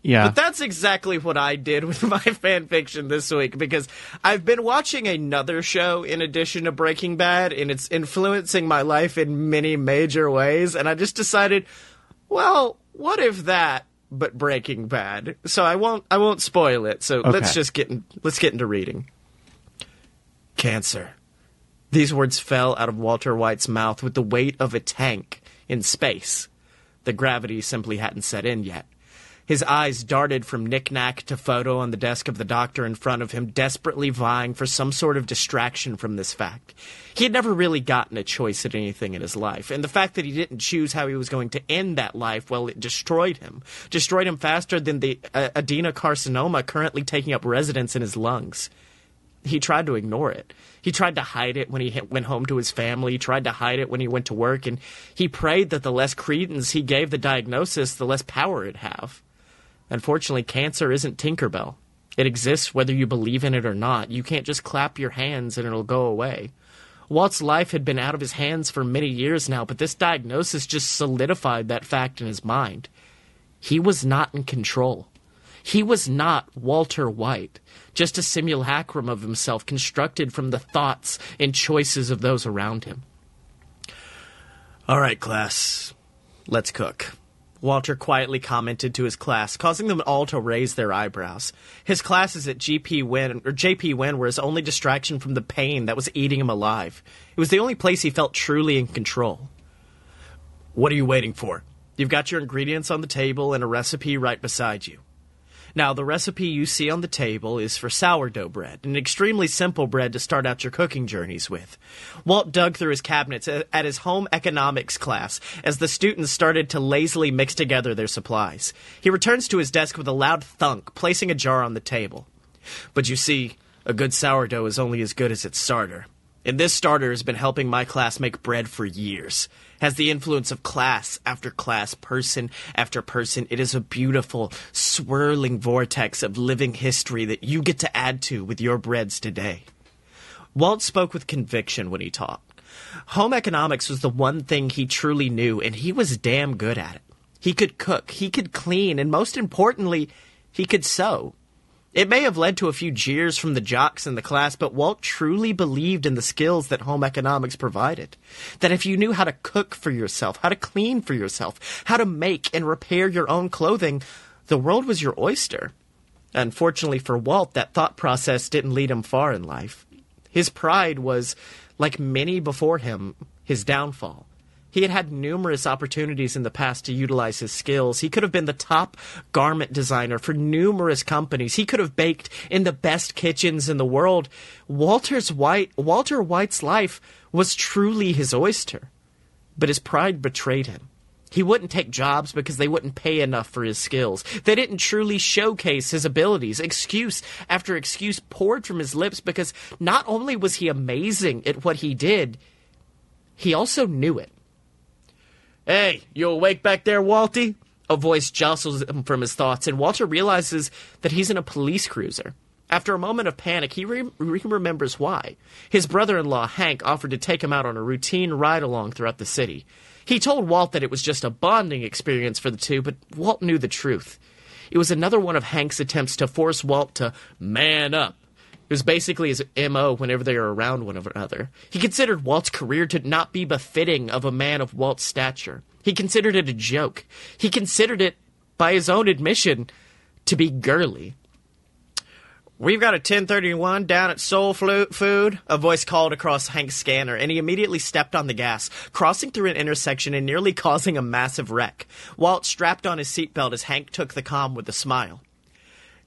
Yeah, But that's exactly what I did with my fan fiction this week because I've been watching another show in addition to Breaking Bad and it's influencing my life in many major ways. And I just decided, well, what if that, but Breaking Bad? So I won't, I won't spoil it. So let's just get in, let's get into reading. Cancer. These words fell out of Walter White's mouth with the weight of a tank in space. The gravity simply hadn't set in yet. His eyes darted from knick-knack to photo on the desk of the doctor in front of him, desperately vying for some sort of distraction from this fact. He had never really gotten a choice at anything in his life, and the fact that he didn't choose how he was going to end that life, well, it destroyed him. Destroyed him faster than the uh, adenocarcinoma currently taking up residence in his lungs he tried to ignore it. He tried to hide it when he went home to his family. He tried to hide it when he went to work, and he prayed that the less credence he gave the diagnosis, the less power it'd have. Unfortunately, cancer isn't Tinkerbell. It exists whether you believe in it or not. You can't just clap your hands and it'll go away. Walt's life had been out of his hands for many years now, but this diagnosis just solidified that fact in his mind. He was not in control. He was not Walter White, just a simulacrum of himself constructed from the thoughts and choices of those around him. All right, class, let's cook. Walter quietly commented to his class, causing them all to raise their eyebrows. His classes at GP Wynne or JP Wynne were his only distraction from the pain that was eating him alive. It was the only place he felt truly in control. What are you waiting for? You've got your ingredients on the table and a recipe right beside you. Now, the recipe you see on the table is for sourdough bread, an extremely simple bread to start out your cooking journeys with. Walt dug through his cabinets at his home economics class as the students started to lazily mix together their supplies. He returns to his desk with a loud thunk, placing a jar on the table. But you see, A good sourdough is only as good as its starter. And this starter has been helping my class make bread for years. Has the influence of class after class, person after person. It is a beautiful, swirling vortex of living history that you get to add to with your breads today. Walt spoke with conviction when he taught. Home economics was the one thing he truly knew, and he was damn good at it. He could cook, he could clean, and most importantly, he could sew. It may have led to a few jeers from the jocks in the class, but Walt truly believed in the skills that home economics provided. That if you knew how to cook for yourself, how to clean for yourself, how to make and repair your own clothing, the world was your oyster. Unfortunately for Walt, that thought process didn't lead him far in life. His pride was, like many before him, his downfall. He had had numerous opportunities in the past to utilize his skills. He could have been the top garment designer for numerous companies. He could have baked in the best kitchens in the world. Walter's White, Walter White's life was truly his oyster. But his pride betrayed him. He wouldn't take jobs because they wouldn't pay enough for his skills. They didn't truly showcase his abilities. Excuse after excuse poured from his lips because not only was he amazing at what he did, he also knew it. Hey, you awake back there, Walty? A voice jostles him from his thoughts, and Walter realizes that he's in a police cruiser. After a moment of panic, he, re- he remembers why. His brother in law, Hank, offered to take him out on a routine ride along throughout the city. He told Walt that it was just a bonding experience for the two, but Walt knew the truth. It was another one of Hank's attempts to force Walt to man up. It was basically his MO whenever they were around one another. He considered Walt's career to not be befitting of a man of Walt's stature. He considered it a joke. He considered it, by his own admission, to be girly. We've got a 1031 down at Soul Food, a voice called across Hank's scanner, and he immediately stepped on the gas, crossing through an intersection and nearly causing a massive wreck. Walt strapped on his seatbelt as Hank took the comm with a smile.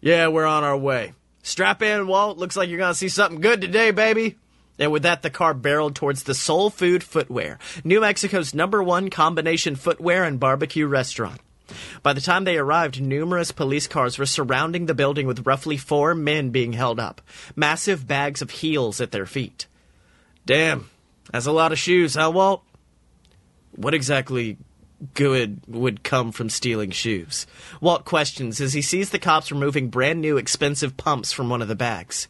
Yeah, we're on our way. Strap in, Walt. Looks like you're going to see something good today, baby. And with that, the car barreled towards the Soul Food Footwear, New Mexico's number one combination footwear and barbecue restaurant. By the time they arrived, numerous police cars were surrounding the building with roughly four men being held up, massive bags of heels at their feet. Damn, that's a lot of shoes, huh, Walt? What exactly good would come from stealing shoes. Walt questions as he sees the cops removing brand new expensive pumps from one of the bags.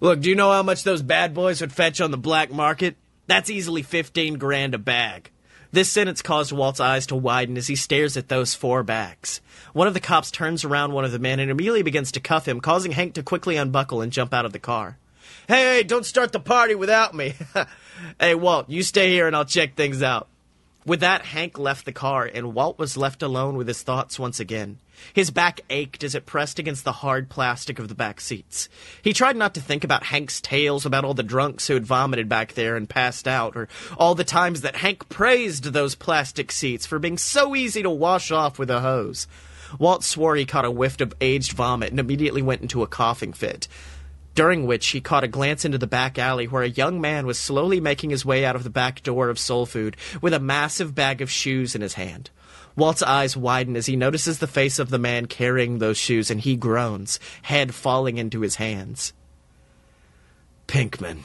Look, do you know how much those bad boys would fetch on the black market? That's easily 15 grand a bag. This sentence caused Walt's eyes to widen as he stares at those four bags. One of the cops turns around one of the men and immediately begins to cuff him, causing Hank to quickly unbuckle and jump out of the car. Hey, hey, don't start the party without me. hey, Walt, you stay here and I'll check things out. With that, Hank left the car, and Walt was left alone with his thoughts once again. His back ached as it pressed against the hard plastic of the back seats. He tried not to think about Hank's tales about all the drunks who had vomited back there and passed out, or all the times that Hank praised those plastic seats for being so easy to wash off with a hose. Walt swore he caught a whiff of aged vomit and immediately went into a coughing fit during which he caught a glance into the back alley where a young man was slowly making his way out of the back door of Soul Food with a massive bag of shoes in his hand. Walt's eyes widen as he notices the face of the man carrying those shoes and he groans, head falling into his hands. Pinkman.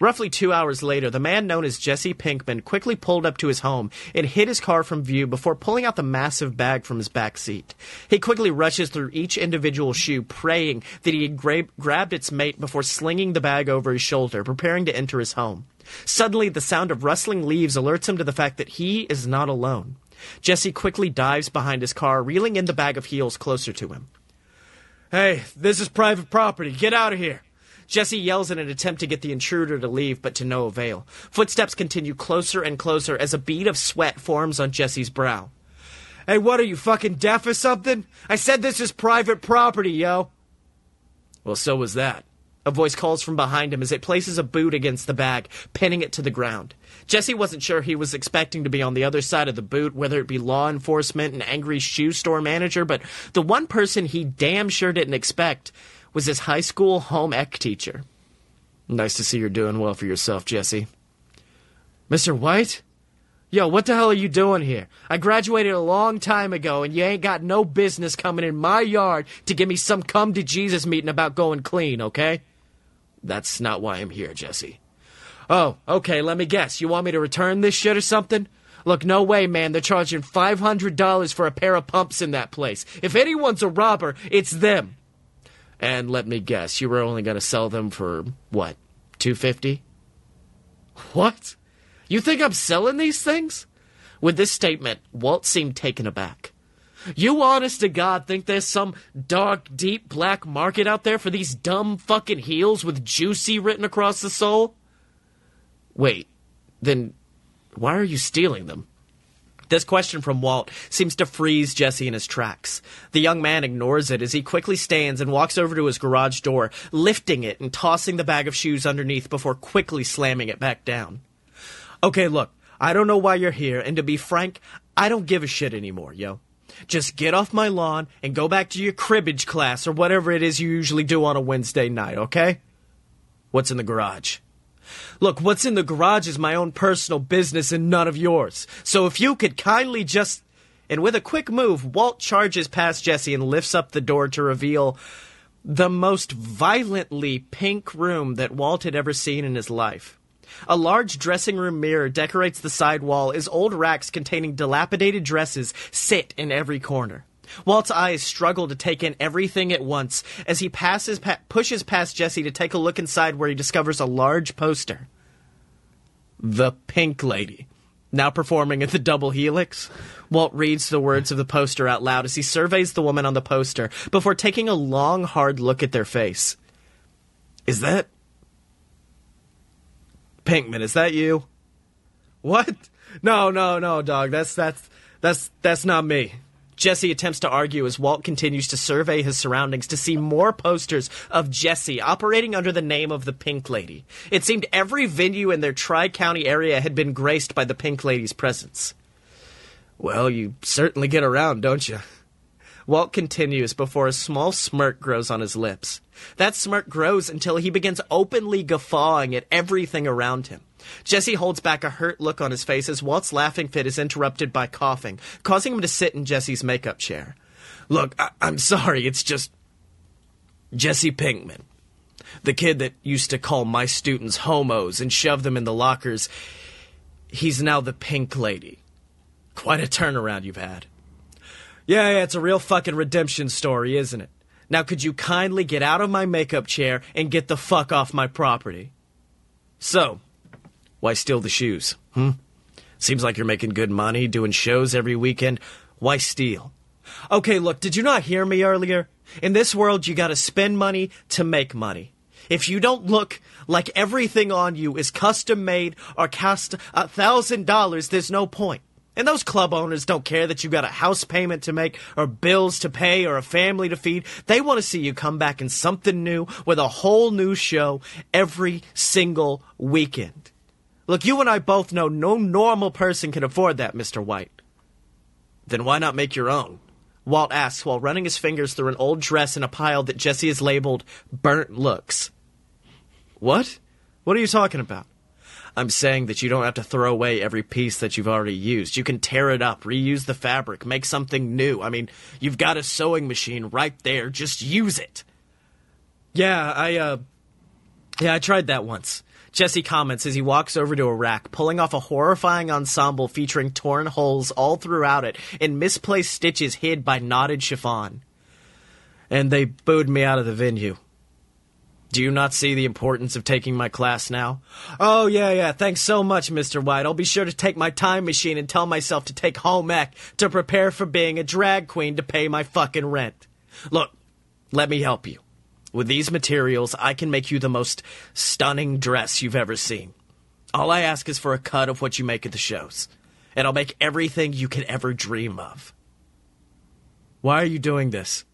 Roughly two hours later, the man known as Jesse Pinkman quickly pulled up to his home and hid his car from view before pulling out the massive bag from his back seat. He quickly rushes through each individual shoe, praying that he had gra- grabbed its mate before slinging the bag over his shoulder, preparing to enter his home. Suddenly, the sound of rustling leaves alerts him to the fact that he is not alone. Jesse quickly dives behind his car, reeling in the bag of heels closer to him. Hey, this is private property. Get out of here. Jesse yells in an attempt to get the intruder to leave, but to no avail. Footsteps continue closer and closer as a bead of sweat forms on Jesse's brow. Hey, what are you, fucking deaf or something? I said this is private property, yo. Well, so was that. A voice calls from behind him as it places a boot against the bag, pinning it to the ground. Jesse wasn't sure he was expecting to be on the other side of the boot, whether it be law enforcement, an angry shoe store manager, but the one person he damn sure didn't expect was his high school home ec teacher. Nice to see you're doing well for yourself, Jesse. Mr. White? Yo, what the hell are you doing here? I graduated a long time ago, and you ain't got no business coming in my yard to give me some come to Jesus meeting about going clean, okay? That's not why I'm here, Jesse. Oh, okay, let me guess. You want me to return this shit or something? Look, no way, man. They're charging $500 for a pair of pumps in that place. If anyone's a robber, it's them. And let me guess, you were only going to sell them for what? 250? What? You think I'm selling these things? With this statement, Walt seemed taken aback. You honest to God think there's some dark, deep black market out there for these dumb fucking heels with juicy written across the sole? Wait, then why are you stealing them? This question from Walt seems to freeze Jesse in his tracks. The young man ignores it as he quickly stands and walks over to his garage door, lifting it and tossing the bag of shoes underneath before quickly slamming it back down. Okay, look, I don't know why you're here, and to be frank, I don't give a shit anymore, yo. Just get off my lawn and go back to your cribbage class or whatever it is you usually do on a Wednesday night, okay? What's in the garage? Look, what's in the garage is my own personal business and none of yours. So if you could kindly just. And with a quick move, Walt charges past Jesse and lifts up the door to reveal the most violently pink room that Walt had ever seen in his life. A large dressing room mirror decorates the side wall as old racks containing dilapidated dresses sit in every corner. Walt's eyes struggle to take in everything at once as he passes pa- pushes past Jesse to take a look inside where he discovers a large poster. The Pink Lady. Now performing at the Double Helix, Walt reads the words of the poster out loud as he surveys the woman on the poster before taking a long, hard look at their face. Is that. Pinkman, is that you? What? No, no, no, dog. That's that's that's that's not me. Jesse attempts to argue as Walt continues to survey his surroundings to see more posters of Jesse operating under the name of the Pink Lady. It seemed every venue in their Tri County area had been graced by the Pink Lady's presence. Well, you certainly get around, don't you? Walt continues before a small smirk grows on his lips. That smirk grows until he begins openly guffawing at everything around him. Jesse holds back a hurt look on his face as Walt's laughing fit is interrupted by coughing, causing him to sit in Jesse's makeup chair. Look, I- I'm sorry, it's just. Jesse Pinkman. The kid that used to call my students homos and shove them in the lockers. He's now the Pink Lady. Quite a turnaround you've had. Yeah, yeah, it's a real fucking redemption story, isn't it? Now, could you kindly get out of my makeup chair and get the fuck off my property? So, why steal the shoes? Hmm? Seems like you're making good money doing shows every weekend. Why steal? Okay, look, did you not hear me earlier? In this world, you gotta spend money to make money. If you don't look like everything on you is custom made or cost a thousand dollars, there's no point. And those club owners don't care that you got a house payment to make or bills to pay or a family to feed. They want to see you come back in something new with a whole new show every single weekend. Look, you and I both know no normal person can afford that, Mr. White. Then why not make your own? Walt asks while running his fingers through an old dress in a pile that Jesse has labeled burnt looks. What? What are you talking about? I'm saying that you don't have to throw away every piece that you've already used. You can tear it up, reuse the fabric, make something new. I mean, you've got a sewing machine right there. Just use it. Yeah, I, uh, yeah, I tried that once. Jesse comments as he walks over to a rack, pulling off a horrifying ensemble featuring torn holes all throughout it and misplaced stitches hid by knotted chiffon. And they booed me out of the venue. Do you not see the importance of taking my class now? Oh, yeah, yeah. Thanks so much, Mr. White. I'll be sure to take my time machine and tell myself to take home ec to prepare for being a drag queen to pay my fucking rent. Look, let me help you. With these materials, I can make you the most stunning dress you've ever seen. All I ask is for a cut of what you make at the shows, and I'll make everything you could ever dream of. Why are you doing this?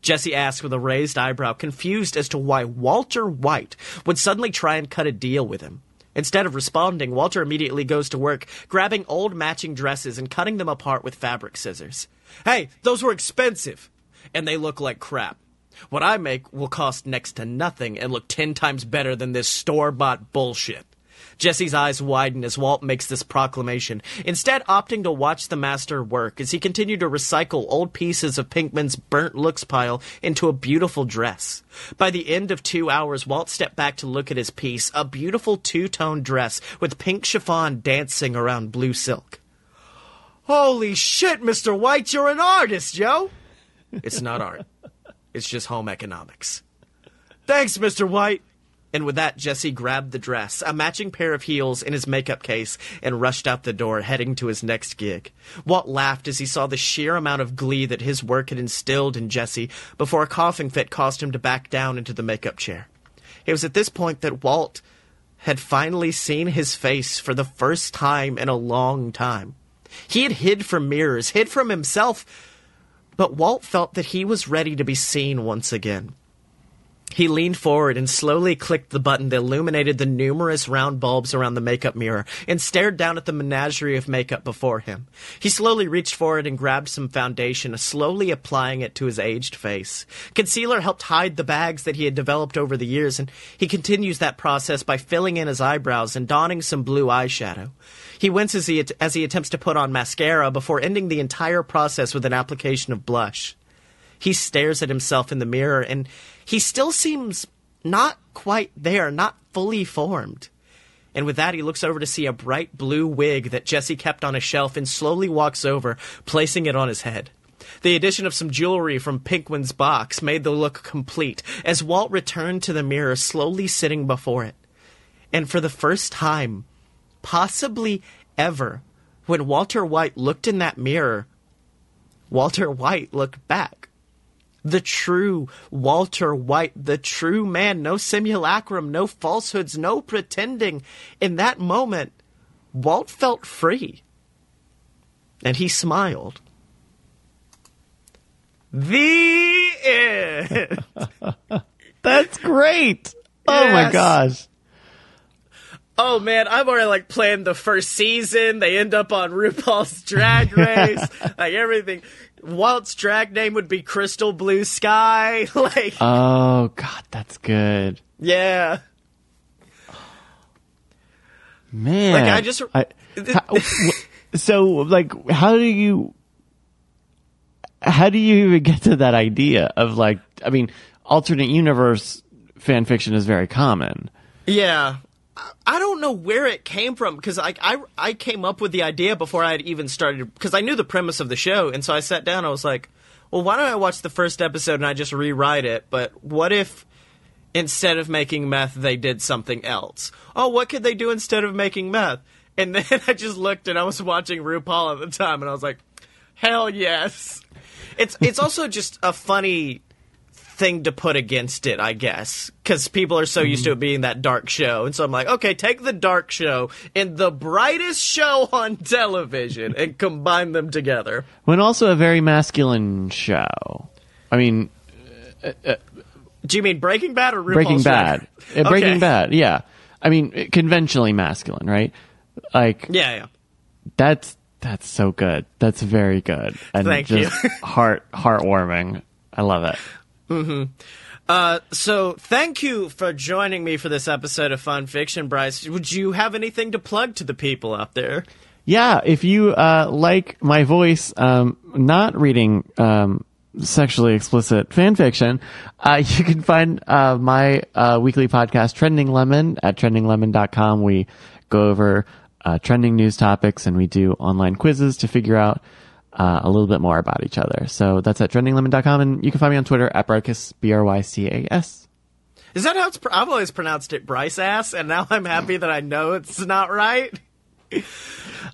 Jesse asked with a raised eyebrow, confused as to why Walter White would suddenly try and cut a deal with him. Instead of responding, Walter immediately goes to work, grabbing old matching dresses and cutting them apart with fabric scissors. Hey, those were expensive! And they look like crap. What I make will cost next to nothing and look ten times better than this store bought bullshit. Jesse's eyes widen as Walt makes this proclamation, instead opting to watch the master work as he continued to recycle old pieces of Pinkman's burnt looks pile into a beautiful dress. By the end of two hours, Walt stepped back to look at his piece, a beautiful two-tone dress with pink chiffon dancing around blue silk. Holy shit, Mr. White, you're an artist, yo! It's not art. It's just home economics. Thanks, Mr. White. And with that, Jesse grabbed the dress, a matching pair of heels in his makeup case, and rushed out the door, heading to his next gig. Walt laughed as he saw the sheer amount of glee that his work had instilled in Jesse before a coughing fit caused him to back down into the makeup chair. It was at this point that Walt had finally seen his face for the first time in a long time. He had hid from mirrors, hid from himself, but Walt felt that he was ready to be seen once again. He leaned forward and slowly clicked the button that illuminated the numerous round bulbs around the makeup mirror and stared down at the menagerie of makeup before him. He slowly reached forward and grabbed some foundation, slowly applying it to his aged face. Concealer helped hide the bags that he had developed over the years, and he continues that process by filling in his eyebrows and donning some blue eyeshadow. He winces as he, as he attempts to put on mascara before ending the entire process with an application of blush. He stares at himself in the mirror and he still seems not quite there, not fully formed. And with that, he looks over to see a bright blue wig that Jesse kept on a shelf and slowly walks over, placing it on his head. The addition of some jewelry from Pinkman's box made the look complete as Walt returned to the mirror, slowly sitting before it. And for the first time, possibly ever, when Walter White looked in that mirror, Walter White looked back the true Walter White, the true man, no simulacrum, no falsehoods, no pretending. In that moment, Walt felt free. And he smiled. The end. That's great. Oh my gosh. Oh man, I've already like planned the first season. They end up on RuPaul's Drag Race, like everything. Walt's drag name would be Crystal Blue Sky. Like, Oh god, that's good. yeah. Man. Like, I just- how- so like how do you how do you even get to that idea of like I mean alternate universe fan fiction is very common. Yeah. I- I don't know where it came from because like I I came up with the idea before I had even started because I knew the premise of the show and so I sat down I was like, well why don't I watch the first episode and I just rewrite it? But what if instead of making meth they did something else? Oh, what could they do instead of making meth? And then I just looked and I was watching RuPaul at the time and I was like, hell yes. It's it's also just a funny thing to put against it, I guess, because people are so used to mm-hmm. it being that dark show, and so I'm like, okay, take the dark show and the brightest show on television and combine them together. When also a very masculine show. I mean uh, uh, Do you mean Breaking Bad or RuPaul's Breaking Bad. Uh, Breaking Okay. Bad, yeah. I mean uh, conventionally masculine, right? Like Yeah, yeah. that's that's so good. That's very good. And Thank you. just heart heartwarming. I love it. So thank you for joining me for this episode of Fun Fiction, Bryce. Would you have anything to plug to the people out there? Yeah, if you uh, like my voice, um, not reading um, sexually explicit fan fiction, uh, you can find uh, my uh, weekly podcast, Trending Lemon, at trendinglemon.com. We go over uh, trending news topics and we do online quizzes to figure out uh, a little bit more about each other. So that's at trendinglemon.com, and you can find me on Twitter at Brycas, B R Y C A S. Is that how it's? Pr- I've always pronounced it Bryce ass, and now I'm happy that I know it's not right.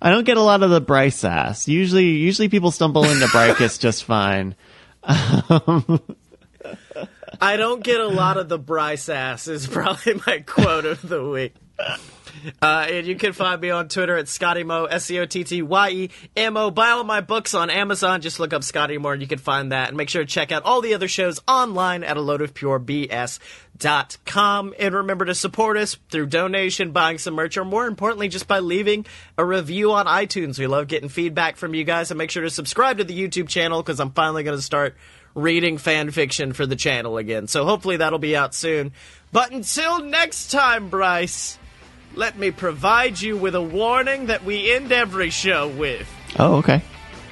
I don't get a lot of the Bryce ass. Usually, usually people stumble into Brycas just fine. I don't get a lot of the Bryce ass is probably my quote of the week. Uh, and you can find me on Twitter at Scottye Mo, S C O T T Y E M O. Buy all my books on Amazon. Just look up Scottye Moore and you can find that. And make sure to check out all the other shows online at a load of pure BS. Dot com and remember to support us through donation, buying some merch, or more importantly, just by leaving a review on iTunes. We love getting feedback from you guys, and make sure to subscribe to the YouTube channel because I'm finally going to start reading fan fiction for the channel again. So hopefully that'll be out soon. But until next time, Bryce, let me provide you with a warning that we end every show with. Oh, okay.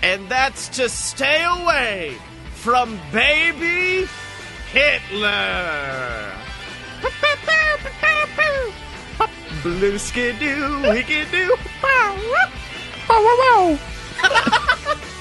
And that's to stay away from baby Hitler. Blue skidoo, we can do. Wow, wow, wow.